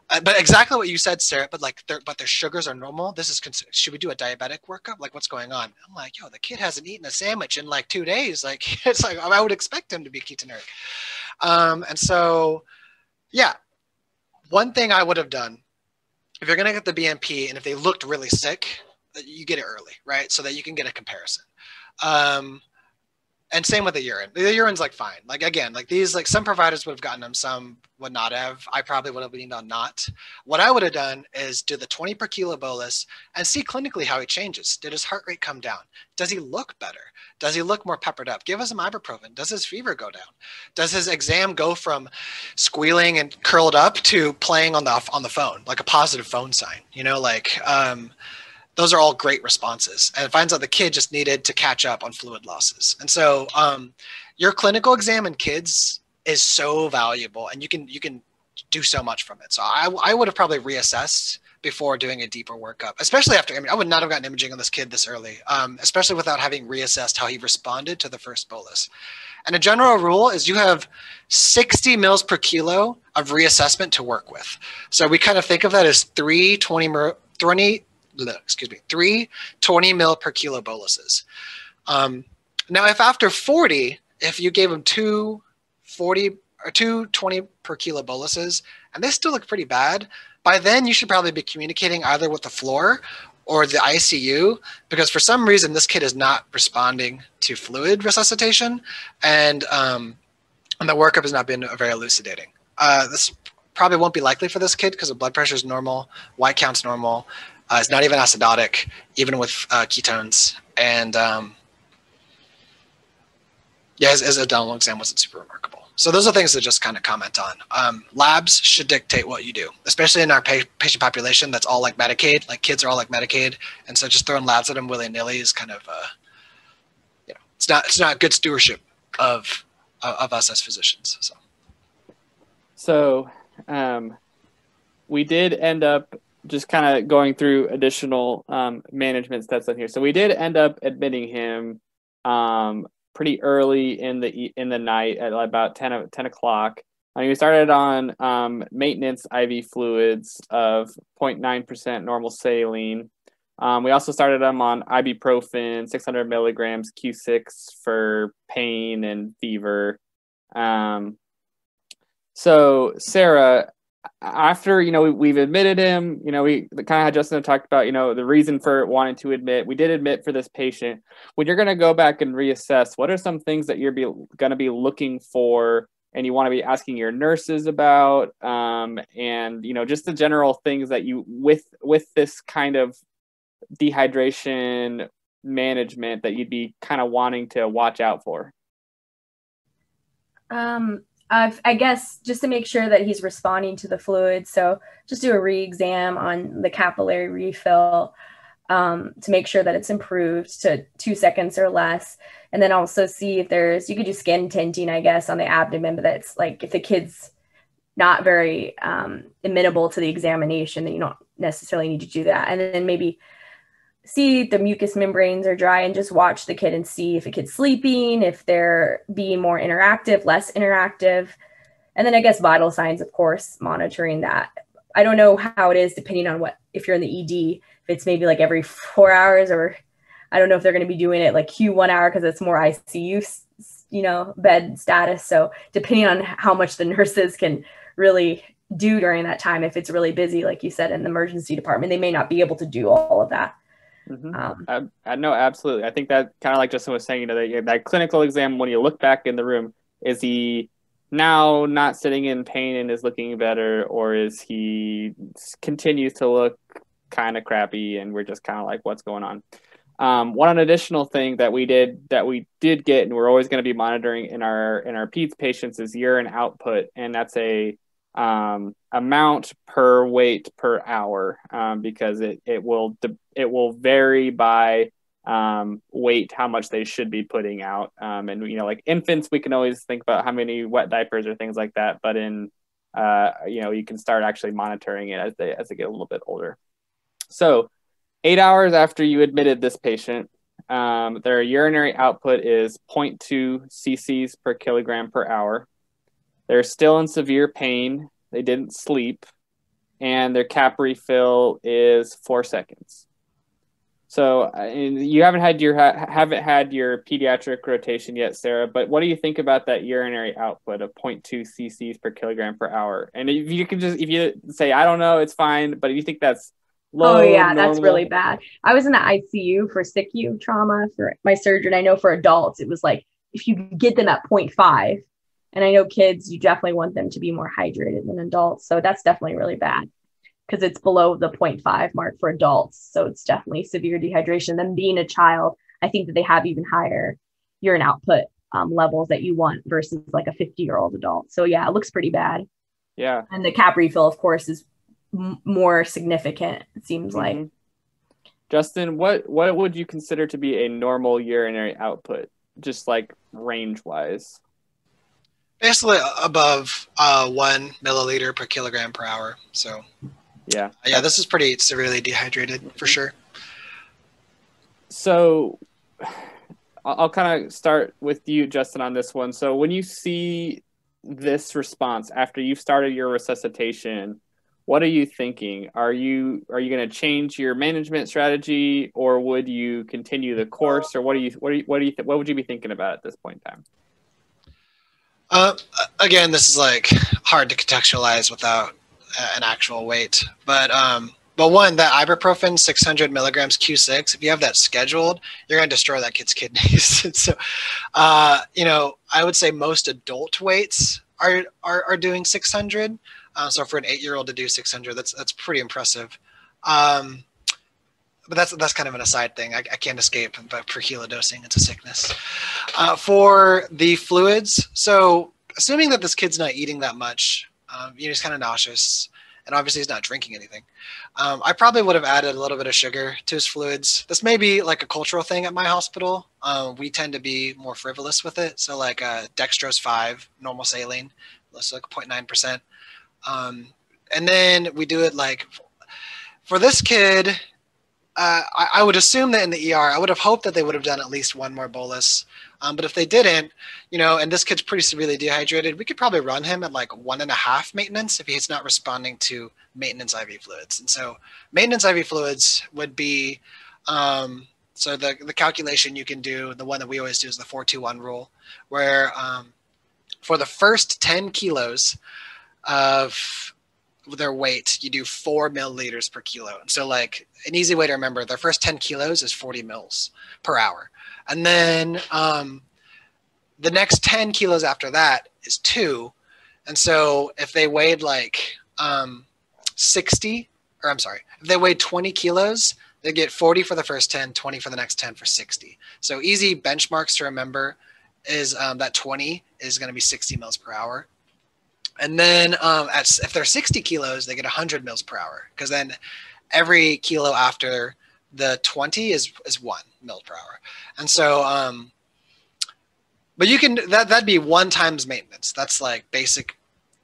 uh, but exactly what you said, Sara. But like, their, but their sugars are normal. This is should we do a diabetic workup? Like, what's going on? I'm like, yo, the kid hasn't eaten a sandwich in like two days. Like, it's like I would expect him to be ketonuric. Um, and so, yeah, one thing I would have done if you're gonna get the BMP and if they looked really sick, you get it early, right? So that you can get a comparison. Um, and same with the urine. The urine's like fine. Like again, like these, like some providers would have gotten them, some would not have. I probably would have leaned on not. What I would have done is do the 20 per kilo bolus and see clinically how he changes. Did his heart rate come down? Does he look better? Does he look more peppered up? Give us some ibuprofen. Does his fever go down? Does his exam go from squealing and curled up to playing on the on the phone, like a positive phone sign? You know, like um, those are all great responses. And it finds out the kid just needed to catch up on fluid losses. And so um, your clinical exam in kids is so valuable and you can you can do so much from it. So I, I would have probably reassessed before doing a deeper workup, especially after, I mean, I would not have gotten imaging on this kid this early, um, especially without having reassessed how he responded to the first bolus. And a general rule is you have 60 mils per kilo of reassessment to work with. So we kind of think of that as three 20, 20 excuse me, three 20 mil per kilo boluses. Um, now, if after 40, if you gave them two 40 or two 20 per kilo boluses, and they still look pretty bad, by then you should probably be communicating either with the floor or the ICU because for some reason this kid is not responding to fluid resuscitation, and um, and the workup has not been very elucidating. Uh, this probably won't be likely for this kid because the blood pressure is normal, white count's normal, uh, it's not even acidotic, even with uh, ketones. And um, yeah, his, his abdominal exam wasn't super remarkable. So those are things to just kind of comment on. Um, labs should dictate what you do, especially in our pa- patient population that's all like Medicaid. Like kids are all like Medicaid, and so just throwing labs at them willy nilly is kind of, uh, you know, it's not it's not good stewardship of of us as physicians. So, so um, we did end up just kind of going through additional um, management steps on here. So we did end up admitting him um, pretty early in the in the night at about 10, 10 o'clock. I mean, we started on um, maintenance IV fluids of 0.9% normal saline. Um, we also started him on ibuprofen, 600 milligrams Q6 for pain and fever. Um, so, Sara, after you know we, have admitted him you know we kind of had justin talked about you know the reason for wanting to admit we did admit for this patient. When you're going to go back and reassess what are some things that you're going to be looking for and you want to be asking your nurses about? Um, and you know just the general things that you with with this kind of dehydration management that you'd be kind of wanting to watch out for? Um uh, I guess just to make sure that he's responding to the fluid. So just do a re-exam on the capillary refill. um, to make sure that it's improved to two seconds or less. And then also see if there's, you could do skin tenting, I guess, on the abdomen, but that's like if the kid's not very um, amenable to the examination, then you don't necessarily need to do that. And then maybe see the mucous membranes are dry and just watch the kid and see if the kid's sleeping, if they're being more interactive, less interactive. And then I guess vital signs, of course, monitoring that. I don't know how it is depending on what, if you're in the ED, if it's maybe like every four hours or I don't know if they're going to be doing it like Q one hour because it's more ICU, you know, bed status. So depending on how much the nurses can really do during that time, if it's really busy, like you said, in the emergency department, they may not be able to do all of that. Mm-hmm. Um, I, I, no, absolutely. I think that kind of like Justin was saying, you know, that, that clinical exam, when you look back in the room, is he now not sitting in pain and is looking better, or is he continues to look kind of crappy and we're just kind of like, what's going on? Um, one additional thing that we did that we did get and we're always going to be monitoring in our in our PEDS patients is urine output, and that's a um, amount per weight per hour um, because it it will it will vary by um, weight how much they should be putting out. Um, and you know, like infants, we can always think about how many wet diapers or things like that. But in uh, you know, you can start actually monitoring it as they as they get a little bit older. So, eight hours after you admitted this patient, um, their urinary output is 0.2 cc's per kilogram per hour. They're still in severe pain. They didn't sleep, and their cap refill is four seconds. So you haven't had your haven't had your pediatric rotation yet, Sara. But what do you think about that urinary output of 0.2 cc's per kilogram per hour? And if you can just if you say I don't know, it's fine. But if you think that's low, oh yeah, normal, that's really bad. I was in the ICU for SICU trauma for my surgery. I know for adults it was like if you get them at 0.5, and I know kids, you definitely want them to be more hydrated than adults. So that's definitely really bad because it's below the 0.5 mark for adults. So it's definitely severe dehydration. Then being a child, I think that they have even higher urine output um, levels that you want versus like a 50 year old adult. So yeah, it looks pretty bad. Yeah. And the cap refill, of course, is m- more significant. It seems mm-hmm. like. Justin, what what would you consider to be a normal urinary output, just like range wise? Basically, above uh, one milliliter per kilogram per hour. So yeah. Yeah, this is pretty severely dehydrated for sure. So I'll, kind of start with you, Justin, on this one. So when you see this response after you've started your resuscitation, what are you thinking? Are you are you going to change your management strategy, or would you continue the course, or what do you what do you what do you th- what would you be thinking about at this point in time? Uh, again, this is like hard to contextualize without an actual weight. But um, but one that ibuprofen 600 milligrams Q6, if you have that scheduled, you're going to destroy that kid's kidneys. so, uh, you know, I would say most adult weights are are, are doing 600. Uh, so for an eight year old to do 600, that's that's pretty impressive. Um, but that's that's kind of an aside thing. I, I can't escape, but for kilo dosing, it's a sickness. Uh, for the fluids, so assuming that this kid's not eating that much, um, you know, he's kind of nauseous, and obviously he's not drinking anything. Um, I probably would have added a little bit of sugar to his fluids. This may be like a cultural thing at my hospital. Um, we tend to be more frivolous with it. So like uh, dextrose five, normal saline, let's like 0.9 percent. Um, and then we do it like for this kid. Uh, I, I, would assume that in the ER, I would have hoped that they would have done at least one more bolus. Um, but if they didn't, you know, and this kid's pretty severely dehydrated, we could probably run him at like one and a half maintenance if he's not responding to maintenance IV fluids. And so maintenance IV fluids would be, um, so the, the calculation you can do, the one that we always do is the 421 rule, where um, for the first 10 kilos of their weight, you do four milliliters per kilo. And so, like, an easy way to remember their first 10 kilos is 40 mils per hour. And then um, the next 10 kilos after that is two. And so if they weighed like um, 60, or I'm sorry, if they weighed 20 kilos, they get 40 for the first 10, 20 for the next 10 for 60. So easy benchmarks to remember is um, that 20 is going to be 60 mils per hour. And then um, at, if they're 60 kilos, they get 100 mils per hour because then every kilo after the 20 is is one mil per hour. And so, um, but you can that that'd be one times maintenance. That's like basic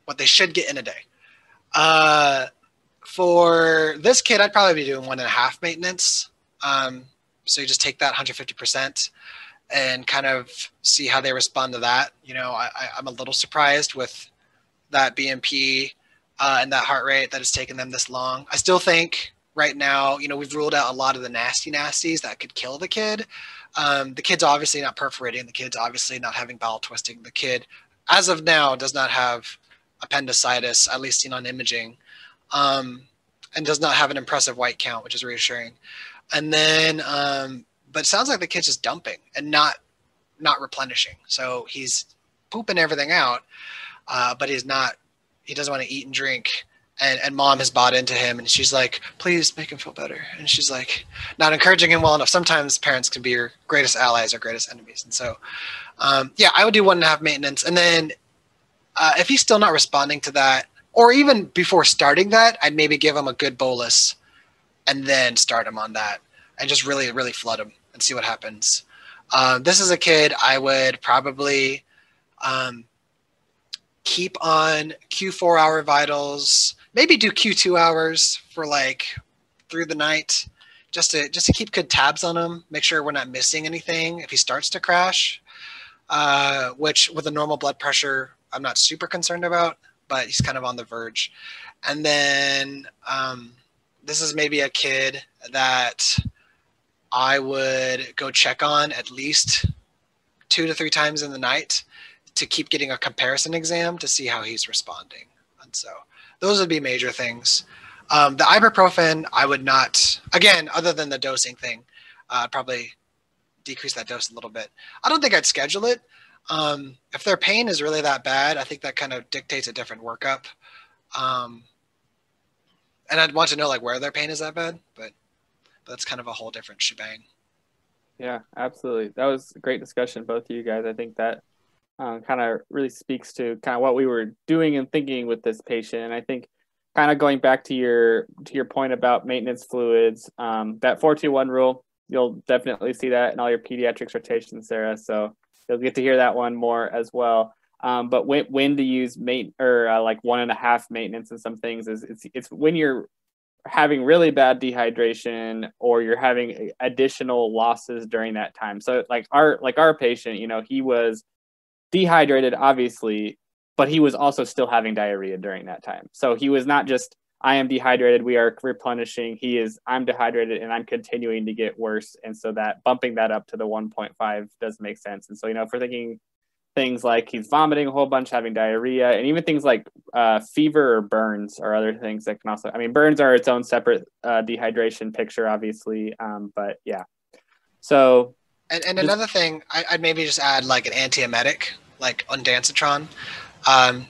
what they should get in a day. Uh, for this kid, I'd probably be doing one and a half maintenance. Um, so you just take that 150% and kind of see how they respond to that. You know, I, I'm a little surprised with that BMP uh, and that heart rate that has taken them this long. I still think right now, you know, we've ruled out a lot of the nasty nasties that could kill the kid. Um, the kid's obviously not perforating. The kid's obviously not having bowel twisting. The kid, as of now, does not have appendicitis, at least seen on imaging, um, and does not have an impressive white count, which is reassuring. And then, um, but sounds like the kid's just dumping and not not replenishing. So he's pooping everything out, uh, but he's not. He doesn't want to eat and drink. And, and mom has bought into him and she's like please make him feel better. And she's like not encouraging him well enough. Sometimes parents can be your greatest allies or greatest enemies. And so um, yeah i would do one and a half maintenance. And then uh, if he's still not responding to that or even before starting that i'd maybe give him a good bolus and then start him on that and just really really flood him and see what happens. Uh, this is a kid i would probably um, keep on q4 hour vitals maybe do Q2 hours for like through the night just to just to keep good tabs on him, make sure we're not missing anything if he starts to crash. Uh, which with a normal blood pressure, I'm not super concerned about, but he's kind of on the verge. And then um, this is maybe a kid that I would go check on at least two to three times in the night to keep getting a comparison exam to see how he's responding. And so those would be major things. Um, the ibuprofen, I would not, again, other than the dosing thing, uh, I'd probably decrease that dose a little bit. I don't think I'd schedule it. Um, if their pain is really that bad, I think that kind of dictates a different workup. Um, and I'd want to know like where their pain is that bad, but, but that's kind of a whole different shebang. Yeah, absolutely. That was a great discussion, both of you guys. I think that uh, kind of really speaks to kind of what we were doing and thinking with this patient. And I think kind of going back to your to your point about maintenance fluids, um, that four two one rule, you'll definitely see that in all your pediatrics rotations, Sara. So you'll get to hear that one more as well. Um, but when when to use mate or uh, like one and a half maintenance and some things is it's it's when you're having really bad dehydration or you're having additional losses during that time. So like our like our patient, you know, he was dehydrated, obviously, but he was also still having diarrhea during that time. So he was not just, I am dehydrated, we are replenishing. He is, I'm dehydrated and I'm continuing to get worse. And so that bumping that up to the 1.5 does make sense. And so, you know, if we're thinking things like he's vomiting a whole bunch, having diarrhea, and even things like uh, fever or burns or other things that can also, I mean, burns are its own separate uh, dehydration picture, obviously. Um, but yeah. So and, and another thing, I, would maybe just add like an antiemetic, like ondansetron, um,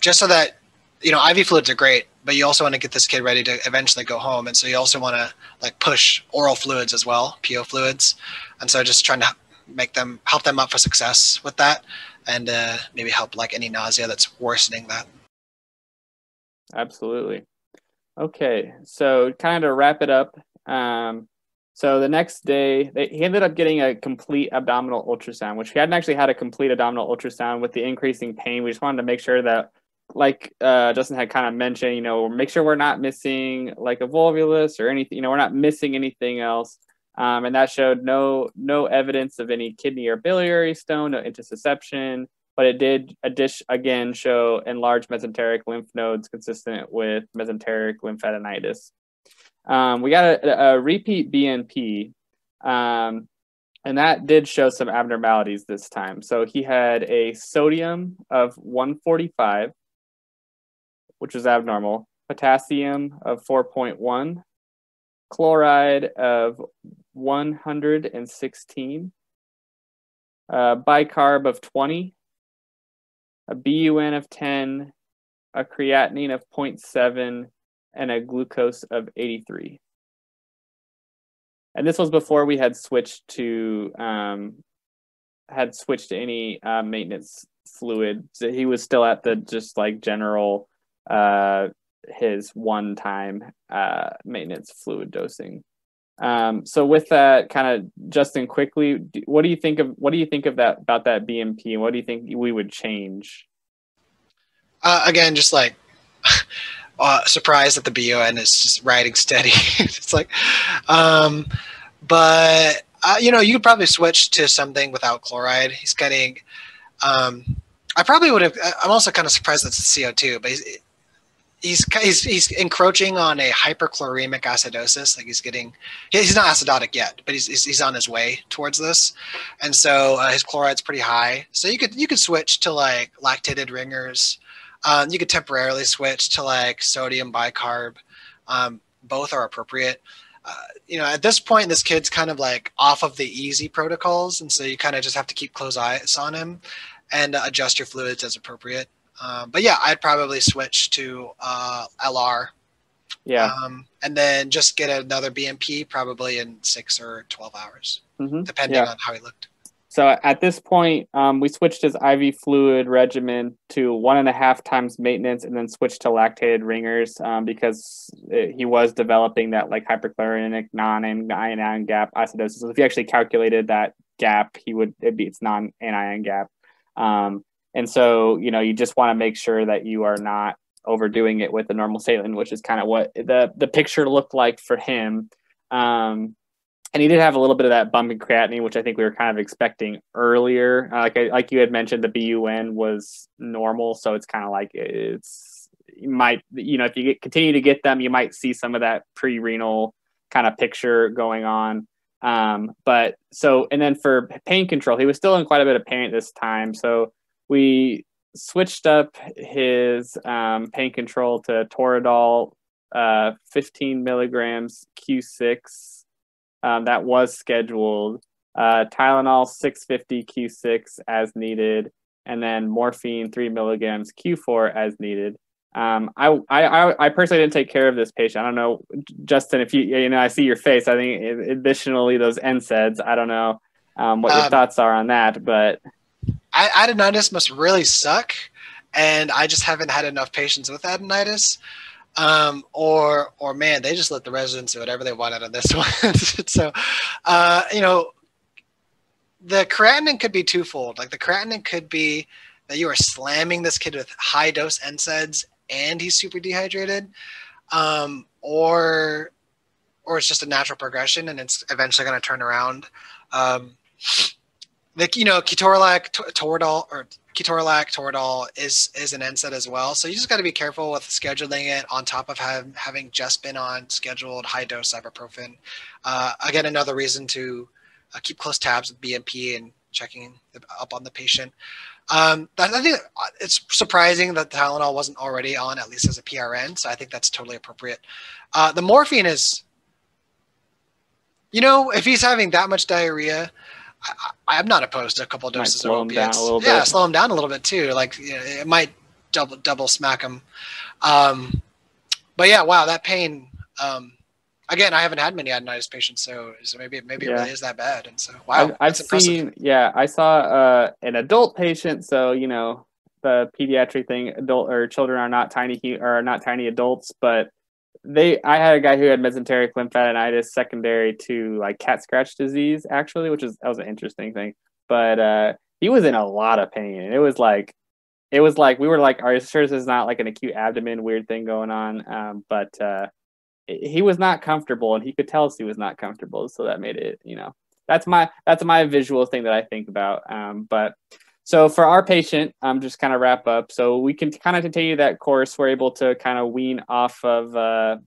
just so that you know IV fluids are great, but you also want to get this kid ready to eventually go home, and so you also want to like push oral fluids as well, PO fluids, and so just trying to make them help them up for success with that, and uh, maybe help like any nausea that's worsening that. Absolutely. Okay, so kind of wrap it up. Um, so the next day, they, he ended up getting a complete abdominal ultrasound, which he hadn't actually had a complete abdominal ultrasound with the increasing pain. We just wanted to make sure that, like uh, Justin had kind of mentioned, you know, make sure we're not missing like a volvulus or anything. You know, we're not missing anything else. Um, and that showed no no evidence of any kidney or biliary stone, no intussusception, but it did again show enlarged mesenteric lymph nodes consistent with mesenteric lymphadenitis. Um, we got a, a repeat BMP, um, and that did show some abnormalities this time. So he had a sodium of 145, which was abnormal, potassium of 4.1, chloride of 116, a bicarb of 20, a BUN of 10, a creatinine of 0.7, and a glucose of 83. And this was before we had switched to um, had switched to any uh, maintenance fluid. So he was still at the just like general uh, his one time uh, maintenance fluid dosing. Um, so with that, kind of Justin, quickly, what do you think of what do you think of that about that BMP, and what do you think we would change? Uh, again, just like uh, surprised that the BUN is just riding steady. it's like, um, but uh, you know, you could probably switch to something without chloride. He's getting. Um, I probably would have. I'm also kind of surprised that's CO2, but he's, he's he's he's encroaching on a hyperchloremic acidosis. Like he's getting, he's not acidotic yet, but he's he's, on his way towards this, and so uh, his chloride's pretty high. So you could you could switch to like lactated ringers. Um, you could temporarily switch to like sodium bicarb. Um, both are appropriate. Uh, you know, at this point, this kid's kind of like off of the easy protocols, and so you kind of just have to keep close eyes on him and uh, adjust your fluids as appropriate. Um, but yeah, I'd probably switch to uh, LR. Yeah. Um, and then just get another BMP probably in six or 12 hours, mm-hmm. depending yeah. on how he looked. So at this point, um, we switched his IV fluid regimen to one and a half times maintenance, and then switched to lactated ringers um, because it, he was developing that like hyperchloremic non-anion gap acidosis. So if you actually calculated that gap, he would it be its non-anion gap. Um, and so, you know, you just want to make sure that you are not overdoing it with the normal saline, which is kind of what the the picture looked like for him. Um, and he did have a little bit of that bump in creatinine, which I think we were kind of expecting earlier. Uh, like like you had mentioned, the BUN was normal, so it's kind of like it's you might you know if you get, continue to get them, you might see some of that pre-renal kind of picture going on. Um, but so and then for pain control, he was still in quite a bit of pain at this time, so we switched up his um, pain control to Toradol, uh, 15 milligrams Q6. Um, that was scheduled. Uh, Tylenol 650 Q6 as needed, and then morphine 3 milligrams Q4 as needed. Um, I, I, I personally didn't take care of this patient. I don't know, Justin, if you, you know, I see your face. I think additionally those NSAIDs, I don't know um, what your um, thoughts are on that, but adenitis must really suck, and I just haven't had enough patients with adenitis. Um, or or man, they just let the residents do whatever they want out of this one. so, uh, you know, the creatinine could be twofold. Like the creatinine could be that you are slamming this kid with high dose NSAIDs and he's super dehydrated, um, or or it's just a natural progression and it's eventually going to turn around. Um, like you know ketorolac toradol or ketorolac toradol is is an NSAID as well. So you just got to be careful with scheduling it on top of have, having just been on scheduled high dose ibuprofen. Uh, again another reason to uh, keep close tabs with bmp and checking up on the patient. Um, i think it's surprising that tylenol wasn't already on at least as a prn so i think that's totally appropriate. Uh, the morphine is you know if he's having that much diarrhea I, am not opposed to a couple of doses slow of opiates. yeah, slow them down a little bit too. Like it might double double smack them. Um, but yeah, wow, that pain. Um, again, I haven't had many adenitis patients, so so maybe maybe yeah. it really is that bad. And so wow, I've, I've seen. Yeah, I saw uh, an adult patient. So you know the pediatric thing, adult or children are not tiny or not tiny adults, but they I had a guy who had mesenteric lymphadenitis secondary to like cat scratch disease actually, which is that was an interesting thing. But uh he was in a lot of pain. It was like it was like we were like, are you sure this is not like an acute abdomen weird thing going on? Um, but uh he was not comfortable and he could tell us he was not comfortable. So that made it, you know, that's my that's my visual thing that I think about. Um, but so for our patient, I'm um, just kind of wrap up. So we can kind of continue that course. We're able to kind of wean off of, uh,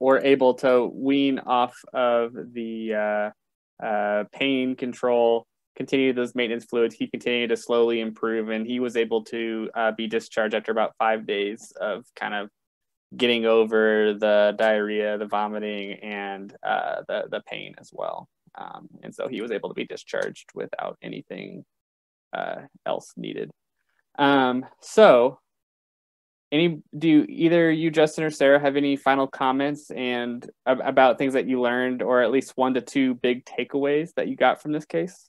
we're able to wean off of the uh, uh, pain control, continue those maintenance fluids. He continued to slowly improve, and he was able to uh, be discharged after about five days of kind of getting over the diarrhea, the vomiting, and uh, the the pain as well. Um, and so he was able to be discharged without anything uh, else needed. Um, so, any do either you, Justin or Sara, have any final comments and about things that you learned, or at least one to two big takeaways that you got from this case?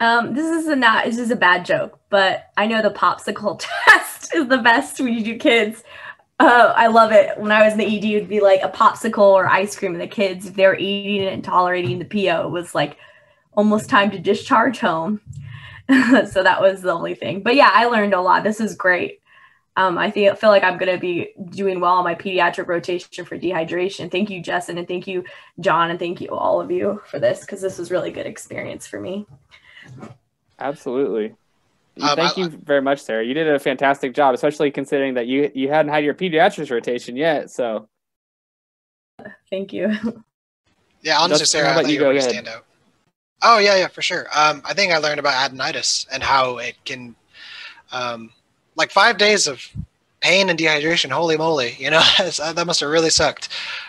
Um, this is a not this is a bad joke, but I know the popsicle test is the best when you do kids Oh, I love it. When I was in the ED, it would be like a popsicle or ice cream, and the kids, if they were eating it and tolerating the PO, it was like almost time to discharge home. so that was the only thing. But yeah, I learned a lot. This is great. Um, I think feel like I'm gonna be doing well on my pediatric rotation for dehydration. Thank you, Justin, and thank you, John, and thank you all of you for this because this was really good experience for me. Absolutely. Um, Thank I, you very much, Sara. You did a fantastic job, especially considering that you you hadn't had your pediatrics rotation yet. So, thank you. Yeah, honestly, Sara, how about you, you go ahead. stand out. Oh yeah, yeah, for sure. Um, I think I learned about adenitis and how it can, um, like five days of pain and dehydration. Holy moly, you know that must have really sucked.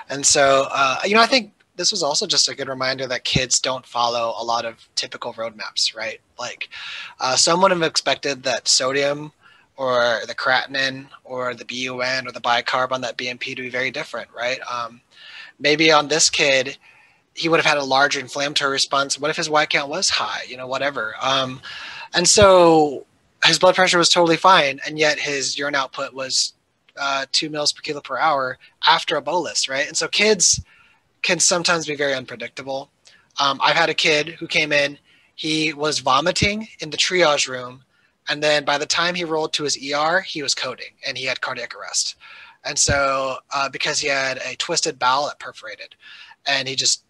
And so, uh, you know, I think this was also just a good reminder that kids don't follow a lot of typical roadmaps, right? Like, uh, someone would have expected that sodium or the creatinine or the BUN or the bicarb on that BMP to be very different, right? Um, maybe on this kid, he would have had a larger inflammatory response. What if his white count was high? You know, whatever. Um, and so his blood pressure was totally fine, and yet his urine output was uh, two mils per kilo per hour after a bolus, right? And so kids can sometimes be very unpredictable. Um, I've had a kid who came in, he was vomiting in the triage room, and then by the time he rolled to his ER, he was coding and he had cardiac arrest. And so, uh, because he had a twisted bowel that perforated, and he just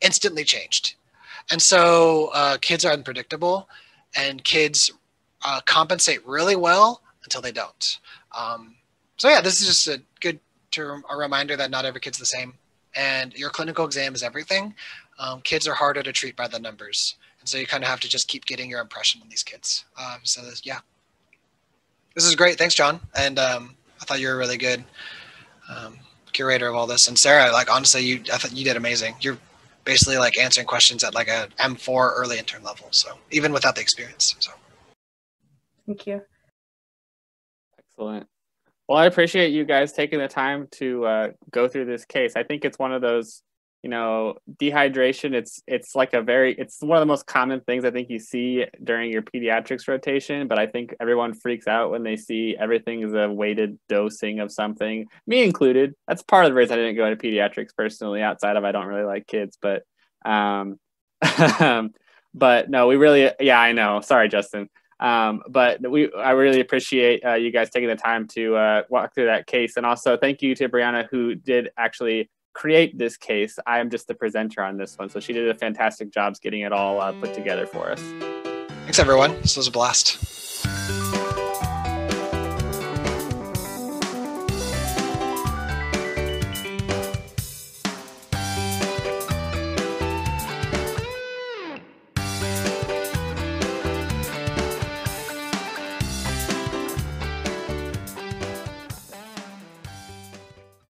instantly changed. And so, uh, kids are unpredictable, and kids uh, compensate really well until they don't. Um, so, yeah, this is just a good to, a reminder that not every kid's the same and your clinical exam is everything. Um, kids are harder to treat by the numbers, and so you kind of have to just keep getting your impression on these kids. Um, so this, yeah, this is great. Thanks, John. And um, I thought you were really good um, curator of all this. And Sara, like honestly, you I thought you did amazing. You're basically like answering questions at like a M4 early intern level. So even without the experience. So thank you. Excellent. Well, I appreciate you guys taking the time to uh, go through this case. I think it's one of those, you know, dehydration. It's it's like a very it's one of the most common things I think you see during your pediatrics rotation. But I think everyone freaks out when they see everything is a weighted dosing of something, me included. That's part of the reason I didn't go into pediatrics personally. Outside of I don't really like kids, but um, but no, we really yeah I know. Sorry, Justin. Um, but we, I really appreciate uh, you guys taking the time to uh, walk through that case, and also thank you to Brianna who did actually create this case. I am just the presenter on this one, so she did a fantastic job getting it all uh, put together for us. Thanks, everyone. This was a blast.